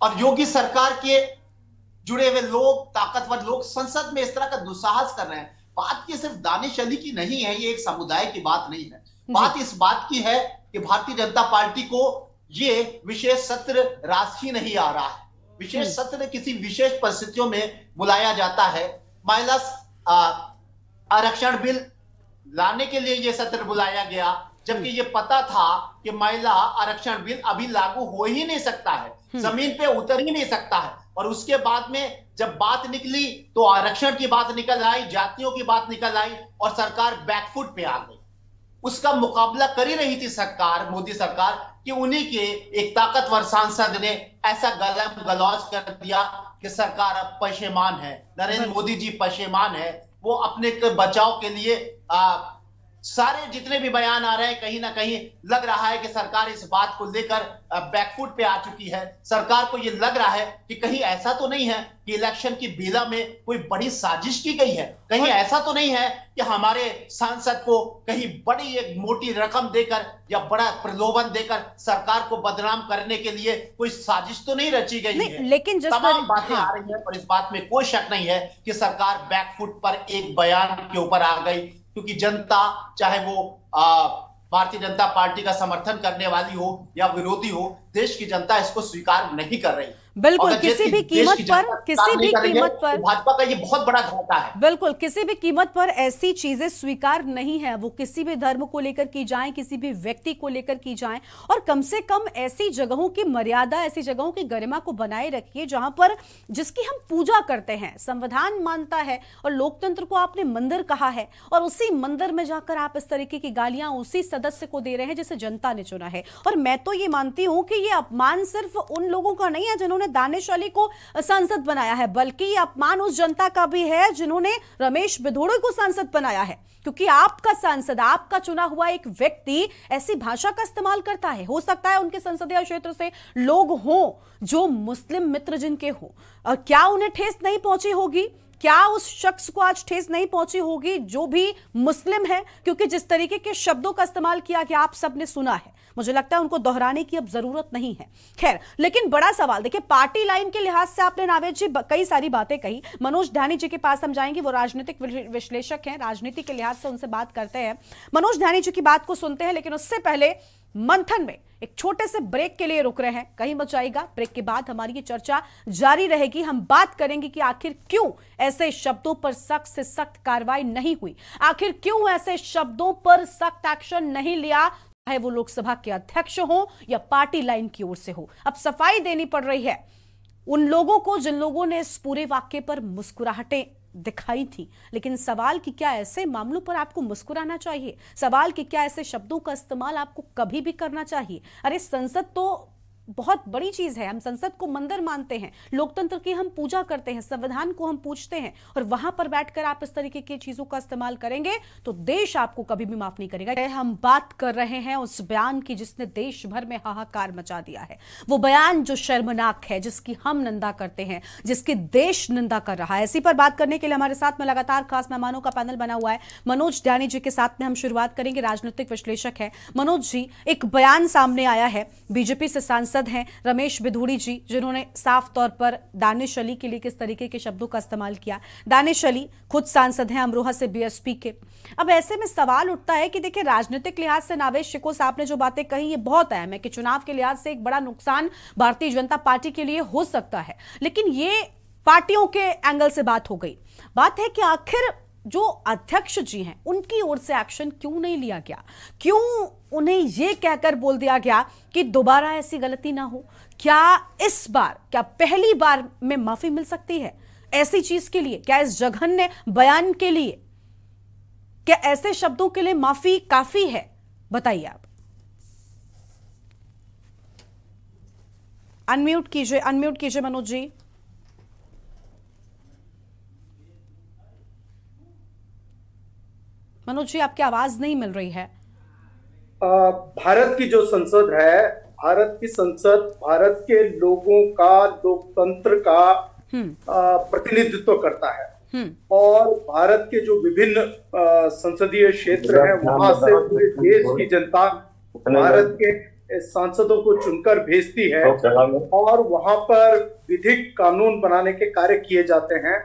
S8: और योगी सरकार के जुड़े हुए लोग ताकतवर लोग संसद में इस तरह का दुस्साहस कर रहे हैं। बात की सिर्फ़ दानिश अली की नहीं है ये एक समुदाय की बात नहीं है। बात इस बात की है कि भारतीय जनता पार्टी को ये विशेष सत्र राशि नहीं आ रहा है। विशेष सत्र किसी विशेष परिस्थितियों में बुलाया जाता है। महिला आरक्षण बिल लाने के लिए ये सत्र बुलाया गया जबकि ये पता था कि महिला आरक्षण बिल अभी लागू हो ही नहीं सकता है हम्म। ज़मीन पे उतर ही नहीं सकता है। और उसके बाद में जब बात निकली तो आरक्षण की बात निकल आई जातियों की बात निकल आई और सरकार बैकफुट पे आ गई। उसका मुकाबला कर ही रही थी सरकार मोदी सरकार कि उन्हीं के एक ताकतवर सांसद ने ऐसा गलम गलौज कर दिया कि सरकार अब पशेमान है। नरेंद्र मोदी जी पशेमान है वो अपने बचाव के लिए आ, सारे जितने भी बयान आ रहे हैं कहीं ना कहीं लग रहा है कि सरकार इस बात को लेकर बैकफुट पे आ चुकी है। सरकार को ये लग रहा है कि कहीं ऐसा तो नहीं है कि इलेक्शन की बेला में कोई बड़ी साजिश की गई है। कहीं ऐसा तो नहीं है कि हमारे सांसद को कहीं बड़ी एक मोटी रकम देकर या बड़ा प्रलोभन देकर सरकार को बदनाम करने के लिए कोई साजिश तो नहीं रची गई नहीं, है।
S1: लेकिन जिस
S8: तमाम बातें हाँ। आ रही है और इस बात में कोई शक नहीं है कि सरकार बैकफुट पर एक बयान के ऊपर आ गई। क्योंकि जनता, चाहे वो भारतीय जनता पार्टी का समर्थन करने वाली हो या विरोधी हो, देश की जनता इसको स्वीकार नहीं कर रही।
S1: बिल्कुल किसी भी कीमत पर किसी भी कीमत तो पर
S8: भाजपा का ये बहुत बड़ा घाटा है।
S1: बिल्कुल किसी भी कीमत पर ऐसी चीज़ें स्वीकार नहीं है। वो किसी भी धर्म को लेकर की जाए किसी भी व्यक्ति को लेकर की जाए और कम से कम ऐसी जगहों की मर्यादा ऐसी जगहों की गरिमा को बनाए रखिए जहाँ पर जिसकी हम पूजा करते हैं संविधान मानता है और लोकतंत्र को आपने मंदिर कहा है और उसी मंदिर में जाकर आप इस तरीके की गालियाँ उसी सदस्य को दे रहे हैं जिसे जनता ने चुना है। और मैं तो ये मानती हूँ कि ये अपमान सिर्फ़ उन लोगों का नहीं है जिन्होंने दानिश अली को सांसद बनाया है। बल्कि अपमान उस जनता का भी है जिन्होंने रमेश बिधोड़े को सांसद बनाया है। क्योंकि आपका सांसद, आपका चुना हुआ एक व्यक्ति ऐसी भाषा का इस्तेमाल करता है। हो सकता है उनके संसदीय क्षेत्र से लोग हों जो मुस्लिम मित्र जिनके हो। क्या उन्हें ठेस नहीं पहुँची होगी? क्या उस शख्स को आज ठेस नहीं पहुँची होगी जो भी मुस्लिम है? क्योंकि जिस तरीके के शब्दों का इस्तेमाल किया गया आप सबने सुना है। मुझे लगता है उनको दोहराने की अब ज़रूरत नहीं है। खैर, लेकिन बड़ा सवाल, देखिए, पार्टी लाइन के लिहाज से आपने नावेद जी कई सारी बातें कही। मनोज ध्यानी जी के पास हम जाएँगे, वो राजनीतिक विश्लेषक हैं, राजनीति के लिहाज से उनसे बात करते हैं। मनोज ध्यानी जी की बात को सुनते हैं, लेकिन उससे पहले मंथन में एक छोटे से ब्रेक के लिए रुक रहे हैं। कहीं मत जाएगा ब्रेक के बाद हमारी ये चर्चा जारी रहेगी। हम बात करेंगे कि आखिर क्यों ऐसे शब्दों पर सख्त से सख्त कार्रवाई नहीं हुई? आखिर क्यों ऐसे शब्दों पर सख्त एक्शन नहीं लिया? चाहे वो लोकसभा के अध्यक्ष हो या पार्टी लाइन की ओर से हो। अब सफ़ाई देनी पड़ रही है। उन लोगों को जिन लोगों ने इस पूरे वाक्य पर मुस्कुराहटें दिखाई थी, लेकिन सवाल कि क्या ऐसे मामलों पर आपको मुस्कुराना चाहिए? सवाल कि क्या ऐसे शब्दों का इस्तेमाल आपको कभी भी करना चाहिए? अरे, संसद तो बहुत बड़ी चीज़ है। हम संसद को मंदिर मानते हैं। लोकतंत्र की हम पूजा करते हैं, संविधान को हम पूछते हैं और वहाँ पर बैठकर आप इस तरीके की चीज़ों का इस्तेमाल करेंगे तो देश आपको कभी भी माफ़ नहीं करेगा। हम बात कर रहे हैं उस बयान की जिसने देश भर में हाहाकार मचा दिया है। वो बयान जो शर्मनाक है, जिसकी हम निंदा करते हैं, जिसकी देश निंदा कर रहा है। इसी पर बात करने के लिए हमारे साथ में लगातार खास मेहमानों का पैनल बना हुआ है। मनोज ड्यानी जी के साथ में हम शुरुआत करेंगे। राजनीतिक विश्लेषक है। मनोज जी, एक बयान सामने आया है। बीजेपी से सांसद सांसद हैं रमेश बिधूड़ी जी, जिन्होंने साफ़ तौर पर दानिश अली के लिए किस तरीके के शब्दों का इस्तेमाल किया। दानिश अली खुद सांसद हैं अमरोहा से बीएसपी के। अब ऐसे में सवाल उठता है कि देखिए, राजनीतिक लिहाज से नावेश शिको साहब ने जो बातें कही, ये बहुत अहम है कि चुनाव के लिहाज से एक बड़ा नुकसान भारतीय जनता पार्टी के लिए हो सकता है। लेकिन ये पार्टियों के एंगल से बात हो गई। बात है कि आखिर जो अध्यक्ष जी हैं, उनकी ओर से एक्शन क्यों नहीं लिया गया? क्यों उन्हें यह कहकर बोल दिया गया कि दोबारा ऐसी गलती ना हो? क्या इस बार, क्या पहली बार में माफ़ी मिल सकती है ऐसी चीज़ के लिए? क्या इस जघन्य बयान के लिए? क्या ऐसे शब्दों के लिए माफ़ी काफ़ी है? बताइए आप। अनम्यूट कीजिए अनम्यूट कीजिए मनोज जी। मनोज जी आपकी आवाज़ नहीं मिल रही है।
S9: आ, भारत की जो संसद है भारत की संसद भारत के लोगों का लोकतंत्र का प्रतिनिधित्व करता है। और भारत के जो विभिन्न संसदीय क्षेत्र हैं वहाँ से पूरे देश की जनता भारत के सांसदों को चुनकर भेजती है। और वहाँ पर विधिक कानून बनाने के कार्य किए जाते हैं।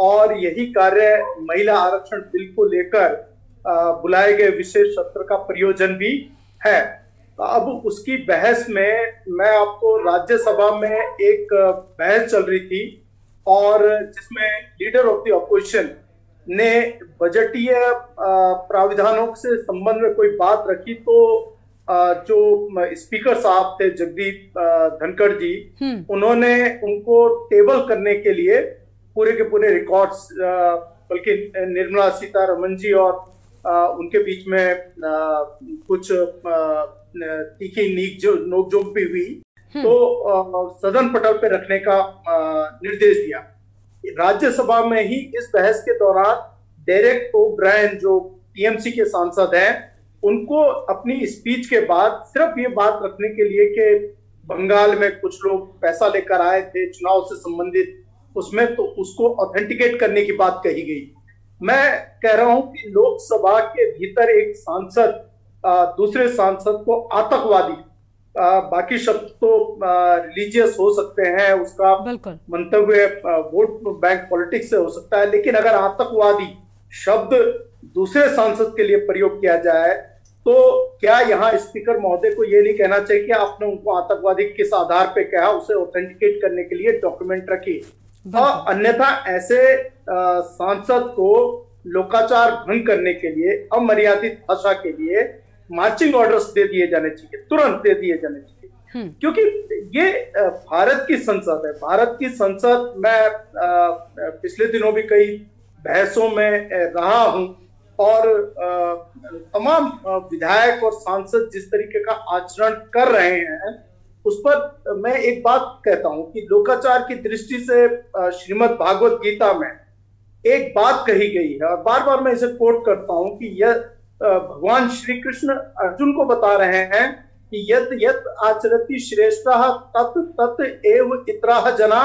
S9: और यही कार्य महिला आरक्षण बिल को लेकर बुलाए गए विशेष सत्र का प्रयोजन भी है अब उसकी बहस में मैं आपको राज्यसभा में एक बहस चल रही थी और जिसमें लीडर ऑफ़ द ऑपोजिशन ने बजटीय प्राविधानों से संबंध में कोई बात रखी तो जो स्पीकर साहब थे जगदीप धनखड़ जी हम्म। उन्होंने उनको टेबल करने के लिए पूरे के पूरे रिकॉर्ड्स बल्कि निर्मला सीतारमन जी और उनके बीच में कुछ तीखी नीक जो नोकझोंक भी हुई हम्म। तो सदन पटल पे रखने का निर्देश दिया राज्यसभा में ही इस बहस के दौरान डेरेक ओब्रायन जो टीएमसी के सांसद हैं उनको अपनी स्पीच के बाद सिर्फ़ ये बात रखने के लिए कि बंगाल में कुछ लोग पैसा लेकर आए थे चुनाव से संबंधित उसमें तो उसको ऑथेंटिकेट करने की बात कही गई मैं कह रहा हूँ कि लोकसभा के भीतर एक सांसद दूसरे सांसद को आतंकवादी बाकी शब्द तो रिलीजियस हो सकते हैं उसका मंतव्य वोट बैंक पॉलिटिक्स से हो सकता है लेकिन अगर आतंकवादी शब्द दूसरे सांसद के लिए प्रयोग किया जाए तो क्या यहाँ स्पीकर महोदय को ये नहीं कहना चाहिए कि आपने उनको आतंकवादी किस आधार पे कहा उसे ऑथेंटिकेट करने के लिए डॉक्यूमेंट रखी और अन्यथा ऐसे सांसद को लोकाचार भंग करने के लिए अमर्यादित भाषा के लिए मार्चिंग ऑर्डर्स दे दिए जाने चाहिए तुरंत दे दिए जाने चाहिए। हम्म। क्योंकि ये भारत की संसद है। भारत की संसद मैं पिछले दिनों भी कई बहसों में रहा हूँ और तमाम विधायक और सांसद जिस तरीके का आचरण कर रहे हैं उस पर मैं एक बात कहता हूँ कि लोकाचार की दृष्टि से श्रीमद भागवत गीता में एक बात कही गई है। और बार बार मैं इसे कोट करता हूँ कि यह भगवान श्री कृष्ण अर्जुन को बता रहे हैं कि यत यत आचरती श्रेष्ठ तत् तत् एव इतरा जना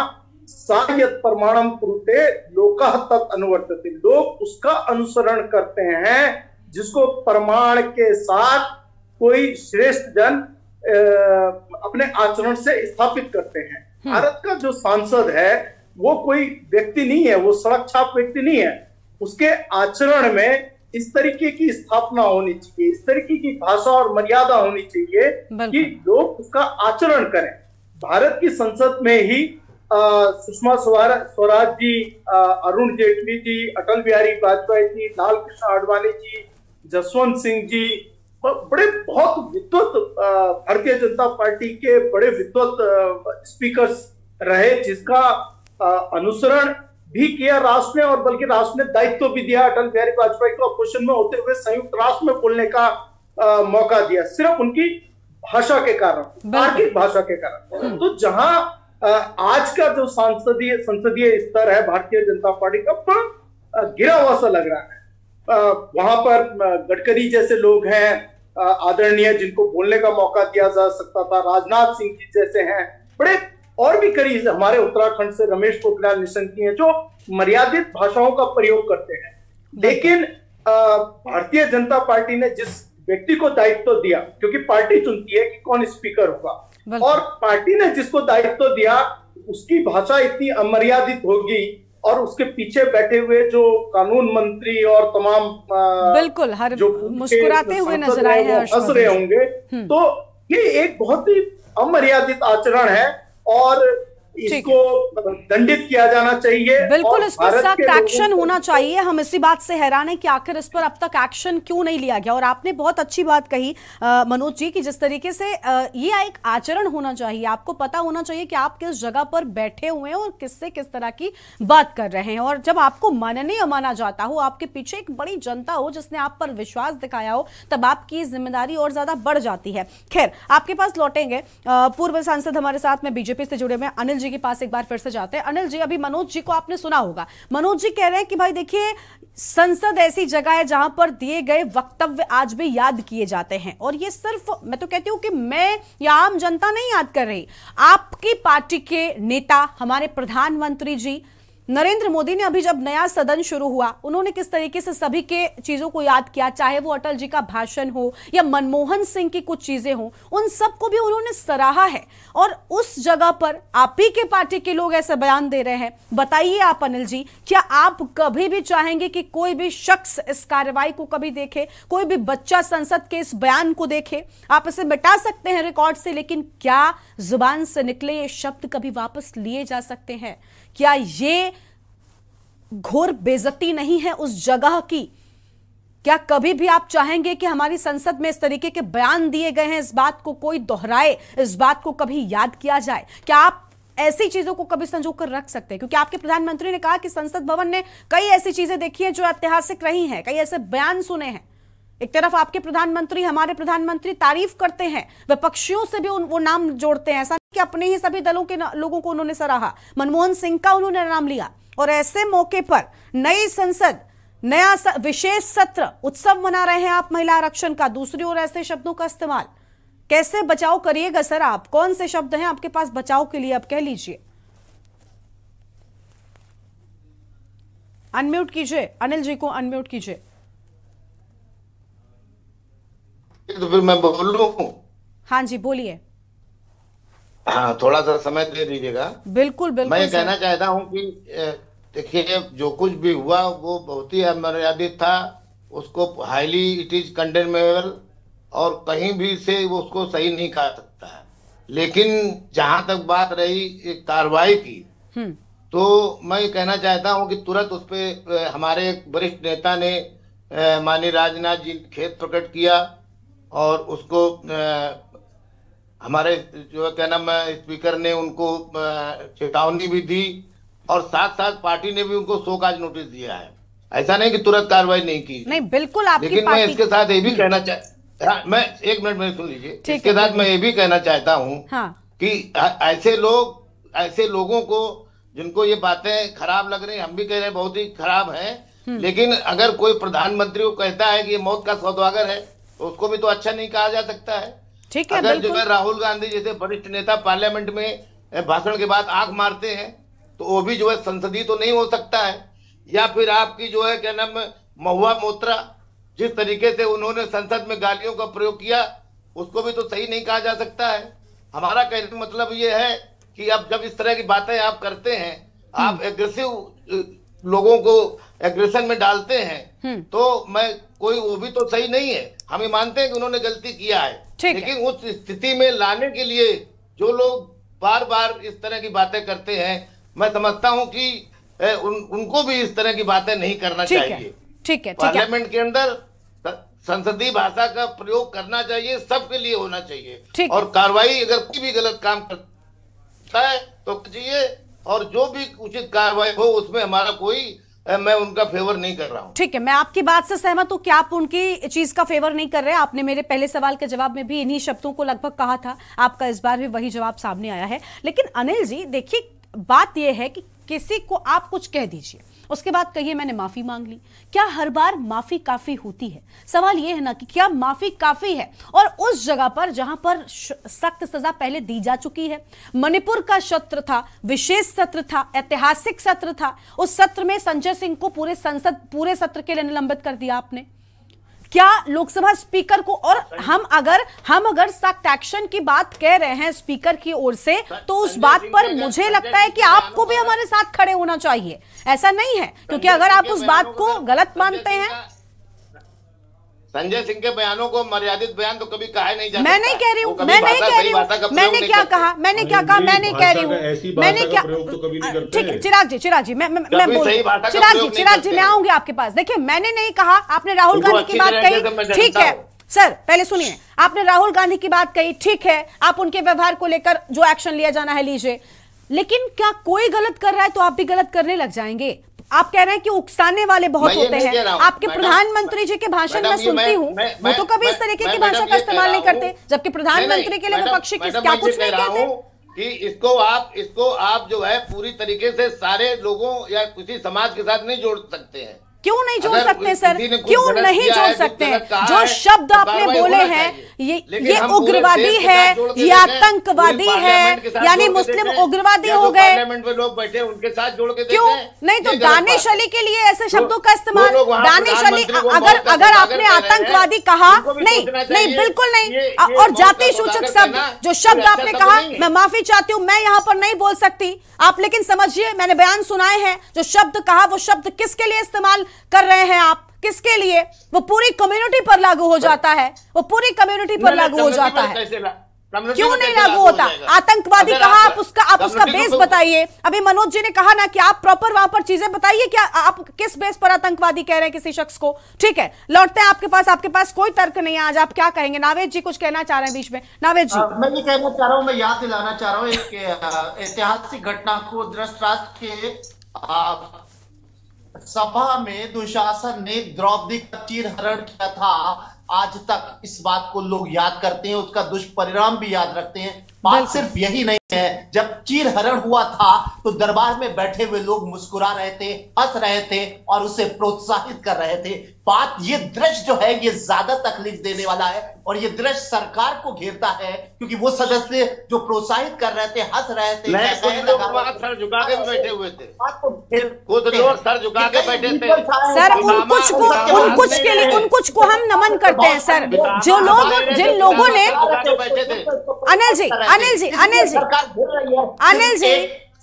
S9: सायत प्रमाणम कुरुते, लोक तत् अनुवर्तते। लोग उसका अनुसरण करते हैं, जिसको प्रमाण के साथ कोई श्रेष्ठ जन अपने आचरण से स्थापित करते हैं। हम्म। भारत का जो सांसद है वो कोई व्यक्ति नहीं है वो सड़क छाप व्यक्ति नहीं है। उसके आचरण में इस तरीके की स्थापना होनी चाहिए इस तरीके की भाषा और मर्यादा होनी चाहिए कि लोग उसका आचरण करें। भारत की संसद में ही सुषमा स्वराज जी अरुण जेटली जी अटल बिहारी वाजपेयी जी लाल कृष्ण आडवाणी जी जसवंत सिंह जी बड़े बहुत विद्वत भारतीय जनता पार्टी के बड़े विद्वत स्पीकर्स रहे जिसका अनुसरण भी किया राष्ट्र ने और बल्कि राष्ट्र ने दायित्व भी दिया अटल बिहारी वाजपेयी को अपोजिशन में होते हुए संयुक्त राष्ट्र में बोलने का आ, मौका दिया। सिर्फ़ उनकी भाषा के कारण तार्किक भाषा के कारण। हम्म। तो जहाँ आज का जो संसदीय संसदीय स्तर है भारतीय जनता पार्टी का गिरा हुआ सा लग रहा है। वहाँ पर गडकरी जैसे लोग हैं आदरणीय जिनको बोलने का मौका दिया जा सकता था राजनाथ सिंह जी जैसे हैं बड़े और भी कई हमारे उत्तराखंड से रमेश पोखरियाल निशंक जी हैं जो मर्यादित भाषाओं का प्रयोग करते हैं। लेकिन भारतीय जनता पार्टी ने जिस व्यक्ति को दायित्व तो दिया क्योंकि पार्टी चुनती है कि कौन स्पीकर होगा और पार्टी ने जिसको दायित्व तो दिया उसकी भाषा इतनी अमर्यादित होगी और उसके पीछे बैठे हुए जो कानून मंत्री और तमाम
S1: बिल्कुल हर जो मुस्कुराते हुए नज़र आए हैं
S9: हंस रहे होंगे हम्म। तो ये एक बहुत ही अमर्यादित आचरण है और इसको दंडित किया जाना चाहिए
S1: बिल्कुल इस पर सख्त एक्शन होना चाहिए। हम इसी बात से हैरान है कि आखिर इस पर अब तक एक्शन क्यों नहीं लिया गया? और आपने बहुत अच्छी बात कही मनोज जी की जिस तरीके से ये एक आचरण होना चाहिए। आपको पता होना चाहिए कि आप किस जगह पर बैठे हुए हैं और किससे किस तरह की बात कर रहे हैं। और जब आपको माननीय माना जाता हो आपके पीछे एक बड़ी जनता हो जिसने आप पर विश्वास दिखाया हो तब आपकी ज़िम्मेदारी और ज़्यादा बढ़ जाती है। खैर आपके पास लौटेंगे। पूर्व सांसद हमारे साथ में बीजेपी से जुड़े हुए अनिल जी जी के पास एक बार फिर से जाते हैं। अनिल जी, अभी मनोज जी को आपने सुना होगा। मनोज जी कह रहे हैं कि भाई देखिए, संसद ऐसी जगह है जहाँ पर दिए गए वक्तव्य आज भी याद किए जाते हैं। और ये सिर्फ़, मैं तो कहती हूँ कि मैं या आम जनता नहीं याद कर रही। आपकी पार्टी के नेता, हमारे प्रधानमंत्री जी नरेंद्र मोदी ने अभी जब नया सदन शुरू हुआ, उन्होंने किस तरीके से सभी के चीज़ों को याद किया, चाहे वो अटल जी का भाषण हो या मनमोहन सिंह की कुछ चीज़ें हो, उन सबको भी उन्होंने सराहा है। और उस जगह पर आप ही के पार्टी के लोग ऐसे बयान दे रहे हैं। बताइए आप, अनिल जी, क्या आप कभी भी चाहेंगे कि कोई भी शख्स इस कार्रवाई को कभी देखे, कोई भी बच्चा संसद के इस बयान को देखे? आप इसे मिटा सकते हैं रिकॉर्ड से, लेकिन क्या ज़ुबान से निकले ये शब्द कभी वापस लिए जा सकते हैं? क्या ये घोर बेजती नहीं है उस जगह की? क्या कभी भी आप चाहेंगे कि हमारी संसद में इस तरीके के बयान दिए गए हैं, इस बात को कोई दोहराए, इस बात को कभी याद किया जाए? क्या आप ऐसी चीज़ों को कभी संजो कर रख सकते हैं? क्योंकि आपके प्रधानमंत्री ने कहा कि संसद भवन ने कई ऐसी चीज़ें देखी हैं जो ऐतिहासिक रही हैं, कई ऐसे बयान सुने हैं। एक तरफ़ आपके प्रधानमंत्री, हमारे प्रधानमंत्री तारीफ़ करते हैं, विपक्षियों से भी वो नाम जोड़ते हैं। ऐसा कि अपने ही सभी दलों के लोगों को उन्होंने सराहा। मनमोहन सिंह का उन्होंने नाम लिया। और ऐसे मौके पर नई संसद, नया विशेष सत्र, उत्सव मना रहे हैं आप महिला आरक्षण का। दूसरी ओर ऐसे शब्दों का इस्तेमाल। कैसे बचाव करिएगा सर आप? कौन से शब्द हैं आपके पास बचाव के लिए? आप कह लीजिए। अनम्यूट कीजिए। अनिल जी को अनम्यूट कीजिए।
S6: तो फिर मैं बोलूँ?
S1: हाँ जी बोलिए।
S6: हाँ थोड़ा सा समय दे दीजिएगा।
S1: बिल्कुल बिल्कुल
S6: मैं कहना चाहता हूँ कि देखिए जो कुछ भी हुआ वो बहुत ही अमर्यादित था। उसको हाईली इट इज़ कंडेमेबल और कहीं भी से वो उसको सही नहीं कहा सकता है। लेकिन जहाँ तक बात रही कार्रवाई की हम्म। तो मैं कहना चाहता हूँ कि तुरंत उस पर हमारे वरिष्ठ नेता ने माननीय राजनाथ जी खेत प्रकट किया। और उसको हमारे जो है क्या नाम स्पीकर ने उनको चेतावनी भी दी और साथ साथ पार्टी ने भी उनको सो काज नोटिस दिया है। ऐसा नहीं कि तुरंत कार्रवाई नहीं की।
S1: नहीं बिल्कुल आपकी
S6: लेकिन मैं इसके साथ ये भी कहना चाह मैं एक मिनट में सुन लीजिए। इसके साथ मैं ये भी कहना चाहता हूँ हाँ। कि ऐसे लोग ऐसे लोगों को जिनको ये बातें खराब लग रही हम भी कह रहे हैं बहुत ही खराब है हम्म। लेकिन अगर कोई प्रधानमंत्री को कहता है कि ये मौत का सौदागर है उसको भी तो अच्छा नहीं कहा जा सकता है।
S1: ठीक है
S6: अगर जो है राहुल गांधी जैसे वरिष्ठ नेता पार्लियामेंट में भाषण के बाद आँख मारते हैं तो वो भी जो है संसदीय तो नहीं हो सकता है। या फिर आपकी जो है क्या नाम महुआ मोत्रा जिस तरीके से उन्होंने संसद में गालियों का प्रयोग किया उसको भी तो सही नहीं कहा जा सकता है। हमारा कहने का मतलब ये है कि अब जब इस तरह की बातें आप करते हैं आप एग्रेसिव लोगों को एग्रेशन में डालते हैं हम्म। तो मैं कोई वो भी तो सही नहीं है। हम ये मानते हैं कि उन्होंने गलती किया है। लेकिन उस स्थिति में लाने के लिए जो लोग बार बार इस तरह की बातें करते हैं मैं समझता हूँ कि उन, उनको भी इस तरह की बातें नहीं करना चाहिए।
S1: ठीक है
S6: पार्लियामेंट के अंदर संसदीय भाषा का प्रयोग करना चाहिए सबके लिए होना चाहिए। और कार्रवाई अगर कोई भी गलत काम करता है तो चाहिए और जो भी उचित कार्रवाई हो उसमें हमारा कोई मैं उनका फेवर नहीं कर रहा हूँ।
S1: ठीक है, मैं आपकी बात से सहमत हूँ क्या आप उनकी चीज़ का फेवर नहीं कर रहे आपने मेरे पहले सवाल के जवाब में भी इन्हीं शब्दों को लगभग कहा था। आपका इस बार भी वही जवाब सामने आया है। लेकिन अनिल जी, देखिए, बात यह है कि किसी को आप कुछ कह दीजिए। उसके बाद कहिए मैंने माफ़ी मांग ली। क्या हर बार माफ़ी काफ़ी होती है? सवाल यह है ना कि क्या माफ़ी काफ़ी है? और उस जगह पर जहाँ पर सख्त सजा पहले दी जा चुकी है, मणिपुर का सत्र था, विशेष सत्र था, ऐतिहासिक सत्र था। उस सत्र में संजय सिंह को पूरे संसद, पूरे सत्र के लिए निलंबित कर दिया आपने। क्या लोकसभा स्पीकर को और हम अगर हम अगर सख्त एक्शन की बात कह रहे हैं स्पीकर की ओर से तो उस बात पर मुझे लगता है कि आपको भी हमारे साथ खड़े होना चाहिए। ऐसा नहीं है क्योंकि अगर आप उस बात को गलत मानते हैं
S6: संजय सिंह के बयानों को मर्यादित बयान तो कभी कहा नहीं जाता
S1: मैं नहीं कह रही हूँ मैं नहीं कह रही हूँ। मैंने क्या कहा? मैंने क्या कहा? मैं नहीं कह रही हूँ। मैंने क्या तो ठीक है चिराग जी चिराग जी मैं मैं बोल चिराग जी चिराग जी मैं आऊँगी आपके पास। देखिए मैंने नहीं कहा आपने राहुल गांधी की बात कही ठीक है। सर पहले सुनिए आपने राहुल गांधी की बात कही ठीक है आप उनके व्यवहार को लेकर जो एक्शन लिया जाना है लीजिए। लेकिन क्या कोई गलत कर रहा है तो आप भी गलत करने लग जाएँगे। आप कह रहे हैं कि उकसाने वाले बहुत होते हैं। आपके प्रधानमंत्री जी के भाषण में सुनती हूँ। वो तो कभी इस तरीके की भाषा का इस्तेमाल नहीं करते जबकि प्रधानमंत्री के लिए विपक्षी क्या कुछ नहीं कहते।
S6: कि इसको आप इसको आप जो है पूरी तरीके से सारे लोगों या किसी समाज के साथ नहीं जोड़ सकते हैं।
S1: क्यों नहीं जोड़ सकते सर? क्यों नहीं जोड़ सकते? जो शब्द
S6: तो
S1: आपने बोले हैं ये ये उग्रवादी है ये आतंकवादी है? यानी मुस्लिम उग्रवादी हो गए
S6: लोग बैठे उनके साथ जोड़ के
S1: क्यों नहीं तो दानिश अली के लिए ऐसे शब्दों का इस्तेमाल दानिश अली अगर अगर आपने आतंकवादी कहा नहीं नहीं बिल्कुल नहीं। और जाति सूचक शब्द जो शब्द
S6: अच्छा
S1: आपने कहा मैं माफ़ी चाहती हूँ मैं यहाँ पर नहीं बोल सकती। आप लेकिन समझिए मैंने बयान सुनाए हैं जो शब्द कहा वो शब्द किसके लिए इस्तेमाल कर रहे हैं आप? किसके लिए? वो पूरी कम्युनिटी पर लागू हो जाता है। वो पूरी कम्युनिटी पर लागू हो जाता है। क्यों नहीं लागू होता? आतंकवादी कहा? आप उसका आप उसका बेस बताइए। अभी मनोज जी ने कहा ना कि आप प्रॉपर वहाँ पर चीज़ें बताइए क्या आप किस बेस पर आतंकवादी कह रहे हैं किसी शख्स को? ठीक है लौटते हैं आपके पास। आपके पास कोई तर्क नहीं है आज। आप क्या कहेंगे? नावेद जी कुछ कहना चाह रहे हैं बीच में। नावेद जी।
S8: आ, मैं ये कहना चाह रहा हूँ मैं याद दिलाना चाह रहा हूँ एक ऐतिहासिक घटना को दृष्टराष्ट्र के आ, सभा में दुशासन ने द्रौपदी का चीर हरण किया था। आज तक इस बात को लोग याद करते हैं, उसका दुष्परिणाम भी याद रखते हैं। बात सिर्फ़ यही नहीं है जब चीर हरण हुआ था तो दरबार में बैठे हुए लोग मुस्कुरा रहे थे हंस रहे थे और उसे प्रोत्साहित कर रहे थे। बात ये दृश्य जो है ये ज़्यादा तकलीफ़ देने वाला है और ये दृश्य सरकार को घेरता है क्योंकि वो सदस्य जो प्रोत्साहित कर रहे थे हंस रहे थे
S6: सर झुका के बैठे हुए थे।
S8: बात को घेर-
S6: कुछ लोग सर झुका के बैठे थे।
S1: सर उन कुछ को उन कुछ के लिए उन कुछ को हम नमन करते हैं सर। जो लोग जिन लोगों ने अनिल जी, अनिल जी, अनिल जी। अनिल जी।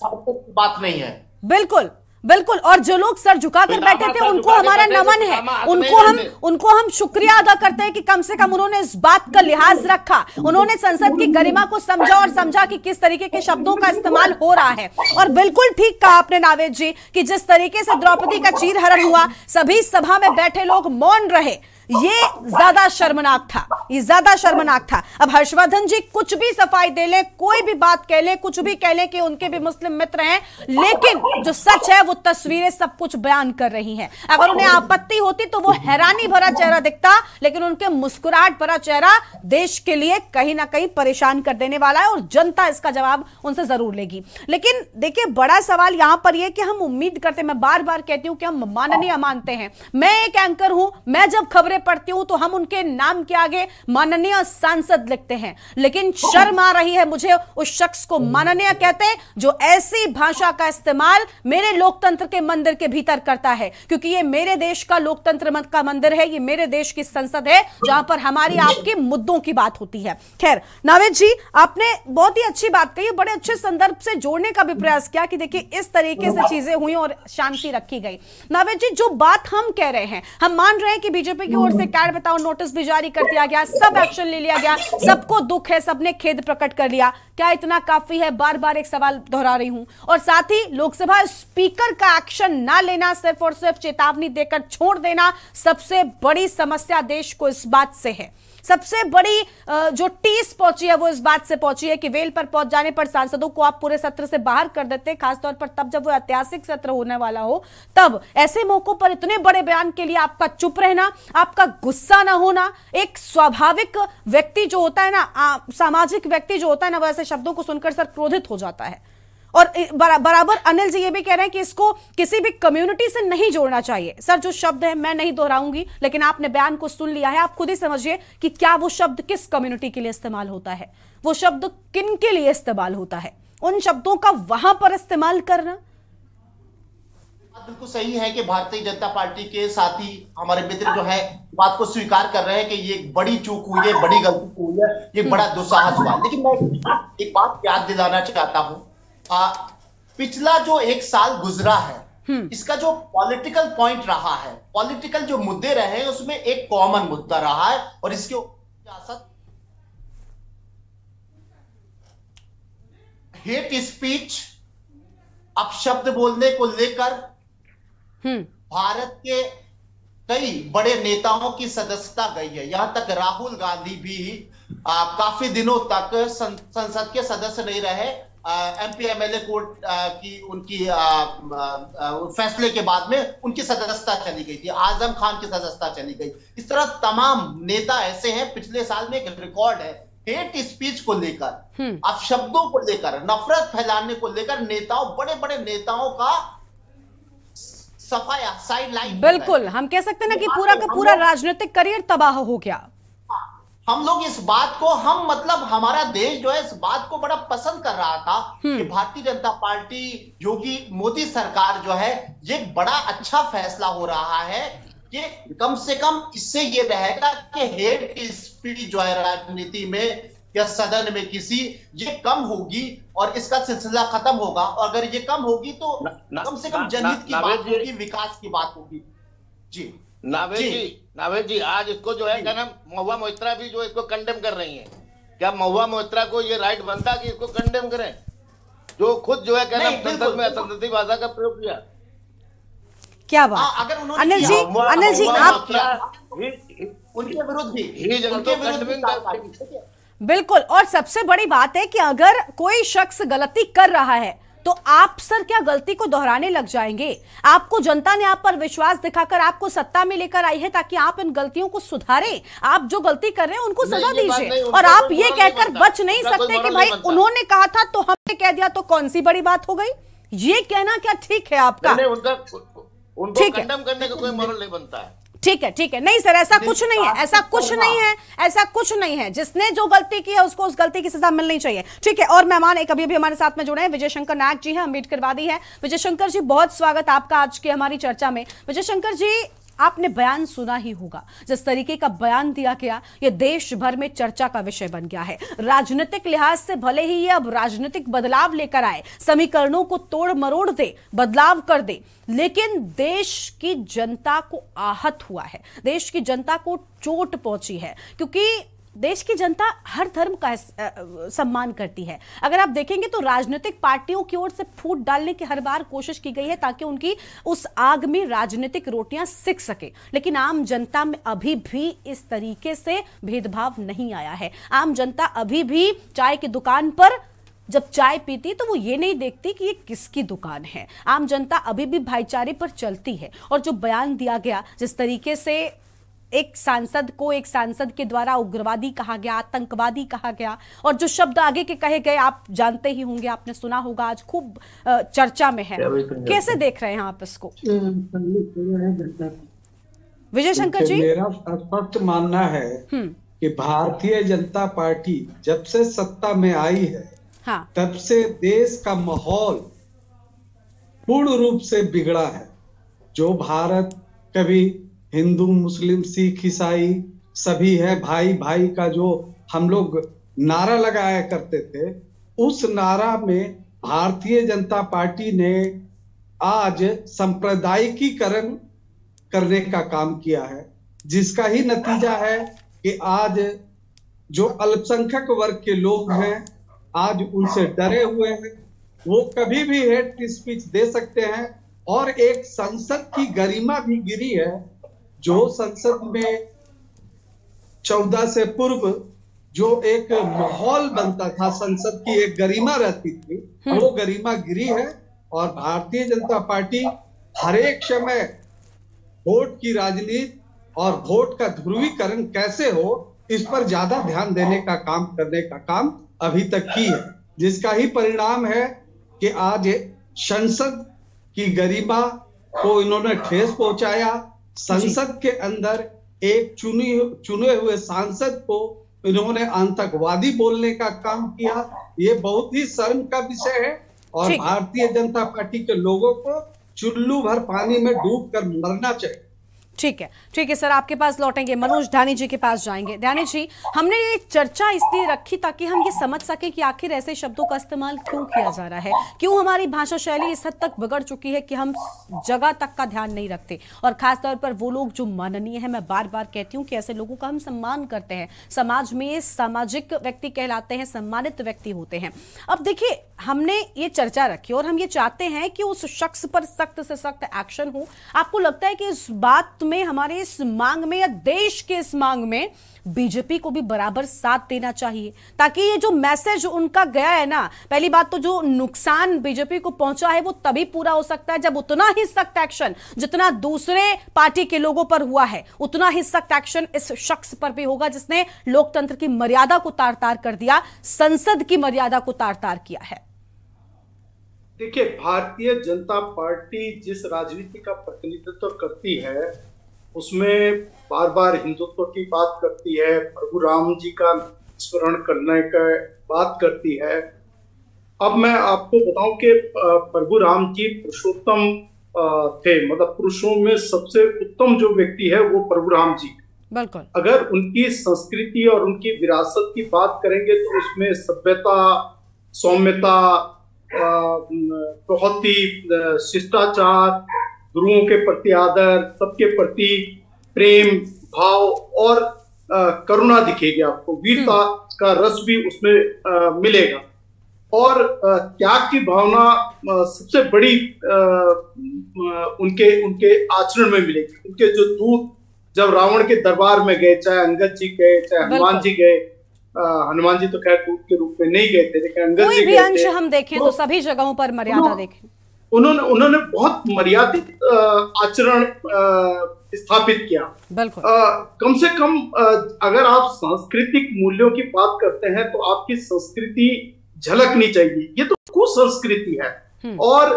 S8: बात नहीं है।
S1: बिल्कुल बिल्कुल और जो लोग सर झुकाकर बैठे थे उनको हमारा नमन है। उनको हम उनको हम शुक्रिया अदा करते हैं कि कम से कम उन्होंने इस बात का लिहाज रखा। उन्होंने संसद की गरिमा को समझा और समझा कि किस तरीके के शब्दों का इस्तेमाल हो रहा है। और बिल्कुल ठीक कहा आपने नावेद जी कि जिस तरीके से द्रौपदी का चीर हरण हुआ सभी सभा में बैठे लोग मौन रहे। ये ज़्यादा शर्मनाक था, ये ज़्यादा शर्मनाक था। अब हर्षवर्धन जी कुछ भी सफ़ाई दे ले, कोई भी बात कह ले, कुछ भी कह ले कि उनके भी मुस्लिम मित्र हैं, लेकिन जो सच है वो तस्वीरें सब कुछ बयान कर रही हैं। अगर उन्हें आपत्ति होती तो वो हैरानी भरा चेहरा दिखता, लेकिन उनके मुस्कुराहट भरा चेहरा देश के लिए कहीं ना कहीं परेशान कर देने वाला है और जनता इसका जवाब उनसे ज़रूर लेगी। लेकिन देखिए, बड़ा सवाल यहाँ पर यह कि हम उम्मीद करते मैं बार बार कहती हूँ कि हम माननीय मानते हैं। मैं एक एंकर हूँ, मैं जब खबरें पढ़ती हूँ तो हम उनके नाम के आगे माननीय सांसद लिखते हैं। लेकिन शर्म आ रही है मुझे उस शख्स को। माननीय कहते हैं, जो ऐसी भाषा का इस्तेमाल मेरे लोकतंत्र के मंदिर के भीतर करता है, क्योंकि ये मेरे देश का लोकतंत्र का मंदिर है, ये मेरे देश की संसद है, जहाँ पर हमारी आपके मुद्दों की बात होती है। खैर, नावेद जी, आपने बहुत ही अच्छी बात कही, बड़े अच्छे संदर्भ से जोड़ने का भी प्रयास किया कि देखिए, इस तरीके से चीज़ें हुई और शांति रखी गई। नावेद जी, जो बात हम कह रहे हैं, हम मान रहे हैं कि बीजेपी की ओर से कैड बताओ, नोटिस भी जारी कर दिया गया, सब एक्शन ले लिया गया, सबको दुख है, सबने खेद प्रकट कर लिया। क्या इतना काफ़ी है? बार बार एक सवाल दोहरा रही हूँ। और साथ ही लोकसभा स्पीकर का एक्शन ना लेना, सिर्फ़ और सिर्फ़ चेतावनी देकर छोड़ देना सबसे बड़ी समस्या देश को इस बात से है। सबसे बड़ी जो टीस पहुँची है वो इस बात से पहुँची है कि वेल पर पहुँच जाने पर सांसदों को आप पूरे सत्र से बाहर कर देते खासतौर पर तब जब वो ऐतिहासिक सत्र होने वाला हो, तब ऐसे मौकों पर इतने बड़े बयान के लिए आपका चुप रहना, आपका गुस्सा ना होना, एक स्वाभाविक व्यक्ति जो होता है ना सामाजिक व्यक्ति जो होता है ना, वो ऐसे शब्दों को सुनकर सर क्रोधित हो जाता है। और बरा, बराबर अनिल जी ये भी कह रहे हैं कि इसको किसी भी कम्युनिटी से नहीं जोड़ना चाहिए। सर जो शब्द है मैं नहीं दोहराऊँगी लेकिन आपने बयान को सुन लिया है। आप खुद ही समझिए कि क्या वो शब्द किस कम्युनिटी के लिए इस्तेमाल होता है। वो शब्द किन के लिए इस्तेमाल होता है? उन शब्दों का वहाँ पर इस्तेमाल करना।
S8: बिल्कुल सही है कि भारतीय जनता पार्टी के साथी हमारे मित्र जो है बात को स्वीकार कर रहे हैं कि ये बड़ी चूक हुई है बड़ी गलती हुई है ये बड़ा दुस्साहस हुआ लेकिन मैं एक बात याद दिलाना चाहता हूँ आ, पिछला जो एक साल गुजरा है इसका जो पॉलिटिकल पॉइंट रहा है पॉलिटिकल जो मुद्दे रहे हैं उसमें एक कॉमन मुद्दा रहा है और इसके सियासत हेट स्पीच अपशब्द बोलने को लेकर भारत के कई बड़े नेताओं की सदस्यता गई है। यहाँ तक राहुल गांधी भी आ, काफ़ी दिनों तक सं, संसद के सदस्य नहीं रहे। एमपी एमएलए कोर्ट की उनकी आ, आ, आ, फैसले के बाद में उनकी सदस्यता चली गई थी। आज़म खान की सदस्यता चली गई। इस तरह तमाम नेता ऐसे हैं पिछले साल में एक रिकॉर्ड है हेट स्पीच को लेकर अपशब्दों को लेकर नफरत फैलाने को लेकर नेताओं बड़े बड़े नेताओं का सफाया साइड लाइन
S1: बिल्कुल हम कह सकते हैं ना कि पूरा का पूरा राजनीतिक करियर तबाह हो गया।
S8: हम लोग इस बात को हम मतलब हमारा देश जो है इस बात को बड़ा पसंद कर रहा था कि भारतीय जनता पार्टी योगी मोदी सरकार जो है ये बड़ा अच्छा फैसला हो रहा है कि कम से कम इससे ये रहेगा कि हेट स्पीच जो है राजनीति में या सदन में किसी ये कम होगी और इसका सिलसिला खत्म होगा। और अगर ये कम होगी तो कम से कम जनहित की बात होगी विकास की बात होगी। जी।
S6: नावेद जी नावेद जी आज इसको जो है क्या नाम महुआ मोहित्रा भी जो इसको कंडेम कर रही है। क्या महुआ मोहित्रा को ये राइट बनता कि इसको कंडेम करें? जो खुद जो है क्या नाम संसद में असंसदीय भाषा का प्रयोग किया।
S1: क्या बात?
S8: अगर
S1: अनिल जी अनिल जी आप
S8: उनके विरुद्ध भी
S6: उनके विरुद्ध
S1: बिल्कुल और सबसे बड़ी बात है कि अगर कोई शख्स गलती कर रहा है तो आप सर क्या गलती को दोहराने लग जाएँगे? आपको जनता ने आप पर विश्वास दिखाकर आपको सत्ता में लेकर आई है ताकि आप इन गलतियों को सुधारें। आप जो गलती कर रहे हैं उनको सजा दीजिए। और आप ये कहकर बच नहीं सकते कि भाई उन्होंने कहा था तो हमने कह दिया तो कौन सी बड़ी बात हो गई? ये कहना क्या ठीक है आपका?
S6: ठीक है। करने का कोई मॉरल नहीं बनता है।
S1: ठीक है ठीक है। नहीं सर ऐसा कुछ नहीं है ऐसा कुछ नहीं है। ऐसा कुछ नहीं है। जिसने जो गलती की है उसको उस गलती की सजा मिलनी चाहिए। ठीक है और मेहमान एक अभी भी हमारे साथ में जुड़े हैं। विजय शंकर नायक जी हैं अम्बेडकरवादी है। विजय शंकर जी बहुत स्वागत आपका आज की हमारी चर्चा में। विजय शंकर जी आपने बयान सुना ही होगा। जिस तरीके का बयान दिया गया यह देश भर में चर्चा का विषय बन गया है। राजनीतिक लिहाज से भले ही ये अब राजनीतिक बदलाव लेकर आए, समीकरणों को तोड़ मरोड़ दे, बदलाव कर दे, लेकिन देश की जनता को आहत हुआ है। देश की जनता को चोट पहुँची है, क्योंकि देश की जनता हर धर्म का सम्मान करती है। अगर आप देखेंगे तो राजनीतिक पार्टियों की ओर से फूट डालने की हर बार कोशिश की गई है ताकि उनकी उस आग में राजनीतिक रोटियाँ सिक सके। लेकिन आम जनता में अभी भी इस तरीके से भेदभाव नहीं आया है। आम जनता अभी भी चाय की दुकान पर जब चाय पीती तो वो ये नहीं देखती कि ये किसकी दुकान है। आम जनता अभी भी भाईचारे पर चलती है और जो बयान दिया गया जिस तरीके से एक सांसद को एक सांसद के द्वारा उग्रवादी कहा गया आतंकवादी कहा गया और जो शब्द आगे के कहे गए आप जानते ही होंगे आपने सुना होगा आज खूब चर्चा में है। कैसे देख रहे हैं आप इसको? विजय शंकर जी?
S10: मेरा स्पष्ट मानना है हम्म। कि भारतीय जनता पार्टी जब से सत्ता में आई है हाँ। तब से देश का माहौल पूर्ण रूप से बिगड़ा है। जो भारत कभी हिंदू, मुस्लिम, सिख, ईसाई सभी है, भाई भाई का जो हम लोग नारा लगाया करते थे, उस नारा में भारतीय जनता पार्टी ने आज सांप्रदायिकीकरण करने का काम किया है, जिसका ही नतीजा है कि आज जो अल्पसंख्यक वर्ग के लोग हैं, आज उनसे डरे हुए हैं। वो कभी भी हेट स्पीच दे सकते हैं और एक संसद की गरिमा भी गिरी है जो संसद में चौदह से पूर्व जो एक माहौल बनता था संसद की एक गरिमा रहती थी हम्म। वो गरिमा गिरी है और भारतीय जनता पार्टी हर एक समय वोट की राजनीति और वोट का ध्रुवीकरण कैसे हो इस पर ज़्यादा ध्यान देने का काम करने का काम अभी तक की है जिसका ही परिणाम है कि आज संसद की गरिमा को इन्होंने ठेस पहुँचाया संसद के अंदर एक चुनी चुने हुए सांसद को इन्होंने आतंकवादी बोलने का काम किया। ये बहुत ही शर्म का विषय है और भारतीय जनता पार्टी के लोगों को चुल्लू भर पानी में डूब कर मरना चाहिए।
S1: ठीक है ठीक है, सर, आपके पास लौटेंगे, मनोज ध्यानी जी के पास जाएँगे। ध्यानी जी, हमने ये चर्चा इसलिए रखी ताकि हम ये समझ सके कि आखिर ऐसे शब्दों का इस्तेमाल क्यों किया जा रहा है। क्यों हमारी भाषा शैली इस हद तक बिगड़ चुकी है कि हम जगह तक का ध्यान नहीं रखते? और खासतौर पर वो लोग जो माननीय है, मैं बार बार कहती हूँ कि ऐसे लोगों का हम सम्मान करते हैं। समाज में सामाजिक व्यक्ति कहलाते हैं, सम्मानित व्यक्ति होते हैं। अब देखिए हमने ये चर्चा रखी और हम ये चाहते हैं कि उस शख्स पर सख्त से सख्त एक्शन हो। आपको लगता है कि इस बात में, हमारे इस मांग में या देश के इस मांग में बीजेपी को भी बराबर साथ देना चाहिए, ताकि ये जो मैसेज उनका गया है ना, पहली बात तो जो नुकसान बीजेपी को पहुँचा है वो तभी पूरा हो सकता है जब उतना ही सख्त एक्शन, जितना दूसरे पार्टी के लोगों पर हुआ है, उतना ही सख्त एक्शन इस शख्स पर भी होगा जिसने लोकतंत्र की मर्यादा को तार तार कर दिया, संसद की मर्यादा को तार तार किया है।
S9: देखिए भारतीय जनता पार्टी जिस राजनीति का प्रतिनिधित्व करती है उसमें बार बार हिंदुत्व की बात करती है प्रभु राम जी का स्मरण करने का बात करती है। अब मैं आपको बताऊँ कि प्रभु राम जी पुरुषोत्तम थे मतलब पुरुषों में सबसे उत्तम जो व्यक्ति है वो प्रभु राम जी।
S1: बिल्कुल।
S9: अगर उनकी संस्कृति और उनकी विरासत की बात करेंगे तो उसमें सभ्यता सौम्यता बहुत ही शिष्टाचार गुरुओं के प्रति आदर सबके प्रति प्रेम भाव और करुणा दिखेगी आपको। वीरता हम्म। का रस भी उसमें मिलेगा। और त्याग की भावना सबसे बड़ी उनके उनके आचरण में मिलेगी। उनके जो दूत जब रावण के दरबार में गए चाहे अंगद जी गए चाहे हनुमान जी गए हनुमान जी तो खैर दूत के रूप में नहीं गए थे लेकिन अंगद
S1: जी भी अंश हम देखें तो, तो सभी जगहों पर मर्यादा देखें।
S9: उन्होंने उन्होंने बहुत मर्यादित आचरण स्थापित किया।
S1: बिल्कुल।
S9: कम से कम अगर आप सांस्कृतिक मूल्यों की बात करते हैं तो आपकी संस्कृति झलकनी चाहिए। ये तो कुसंस्कृति है। हम्म। और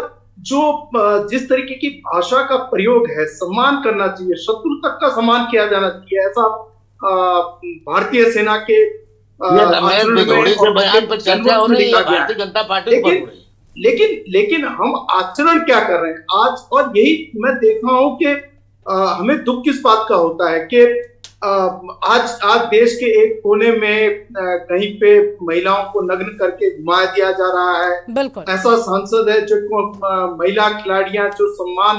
S9: जो जिस तरीके की भाषा का प्रयोग है सम्मान करना चाहिए शत्रु तक का सम्मान किया जाना चाहिए ऐसा भारतीय सेना के
S6: भारतीय जनता पार्टी लेकिन
S9: लेकिन लेकिन हम आचरण क्या कर रहे हैं? आज और यही मैं देख रहा हूँ कि हमें दुख किस बात का होता है कि आज आज देश के एक कोने में कहीं पे महिलाओं को नग्न करके घुमा दिया जा रहा है।
S1: बिल्कुल।
S9: ऐसा सांसद है जो महिला खिलाड़ियाँ जो सम्मान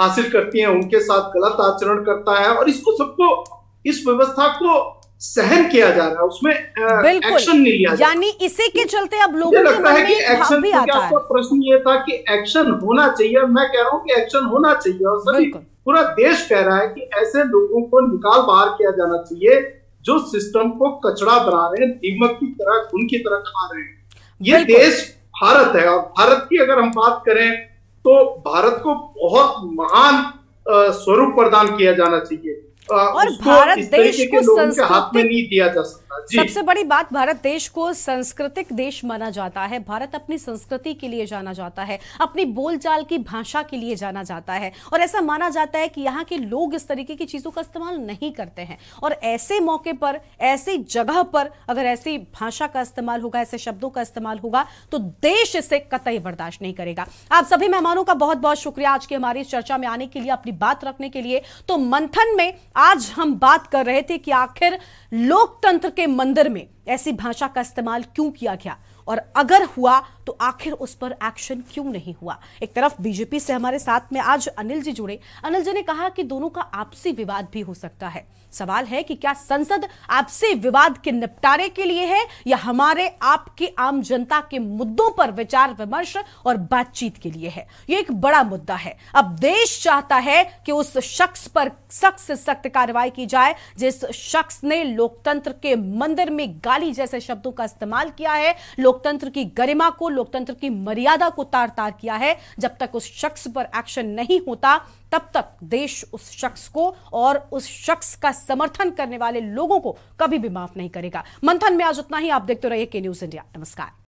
S9: हासिल करती हैं उनके साथ गलत आचरण करता है और इसको सबको इस व्यवस्था को सहन किया जा रहा है उसमें एक्शन नहीं लिया
S1: यानी इसी के चलते अब लोगों
S9: लगता है कि एक्शन भी आता है। प्रश्न ये था कि एक्शन होना चाहिए मैं कह रहा हूँ कि एक्शन होना चाहिए और सभी पूरा देश कह रहा है कि ऐसे लोगों को निकाल बाहर किया जाना चाहिए जो सिस्टम को कचरा बना रहे हैं दीमक की तरह खून की तरह खा रहे हैं। ये देश भारत है और भारत की अगर हम बात करें तो भारत को बहुत महान स्वरूप प्रदान किया जाना चाहिए।
S1: और भारत देश को
S9: संस्कृतिक
S1: सबसे बड़ी बात, भारत देश को सांस्कृतिक देश माना जाता है। भारत अपनी संस्कृति के लिए जाना जाता है, अपनी बोलचाल की भाषा के लिए जाना जाता है। और ऐसा माना जाता है कि यहाँ के लोग इस तरीके की चीज़ों का इस्तेमाल नहीं करते हैं। और ऐसे मौके पर, ऐसी जगह पर अगर ऐसी भाषा का इस्तेमाल होगा, ऐसे शब्दों का इस्तेमाल होगा तो देश इसे कतई बर्दाश्त नहीं करेगा। आप सभी मेहमानों का बहुत बहुत शुक्रिया आज की हमारी चर्चा में आने के लिए, अपनी बात रखने के लिए। तो मंथन में आज हम बात कर रहे थे कि आखिर लोकतंत्र के मंदिर में ऐसी भाषा का इस्तेमाल क्यों किया गया? और अगर हुआ तो आखिर उस पर एक्शन क्यों नहीं हुआ? एक तरफ़ बीजेपी से हमारे साथ में आज अनिल जी जुड़े। अनिल जी ने कहा कि दोनों का आपसी विवाद भी हो सकता है। सवाल है कि क्या संसद आपसी विवाद के निपटारे के लिए है या हमारे आपके आम जनता के मुद्दों पर विचार विमर्श और बातचीत के लिए है? यह एक बड़ा मुद्दा है। अब देश चाहता है कि उस शख्स पर सख्त से सख्त कार्रवाई की जाए, जिस शख्स ने लोकतंत्र के मंदिर में गाली जैसे शब्दों का इस्तेमाल किया है, लोकतंत्र की गरिमा को, लोकतंत्र की मर्यादा को तार तार किया है। जब तक उस शख्स पर एक्शन नहीं होता तब तक देश उस शख्स को और उस शख्स का समर्थन करने वाले लोगों को कभी भी माफ़ नहीं करेगा। मंथन में आज उतना ही। आप देखते रहिए के न्यूज़ इंडिया नमस्कार।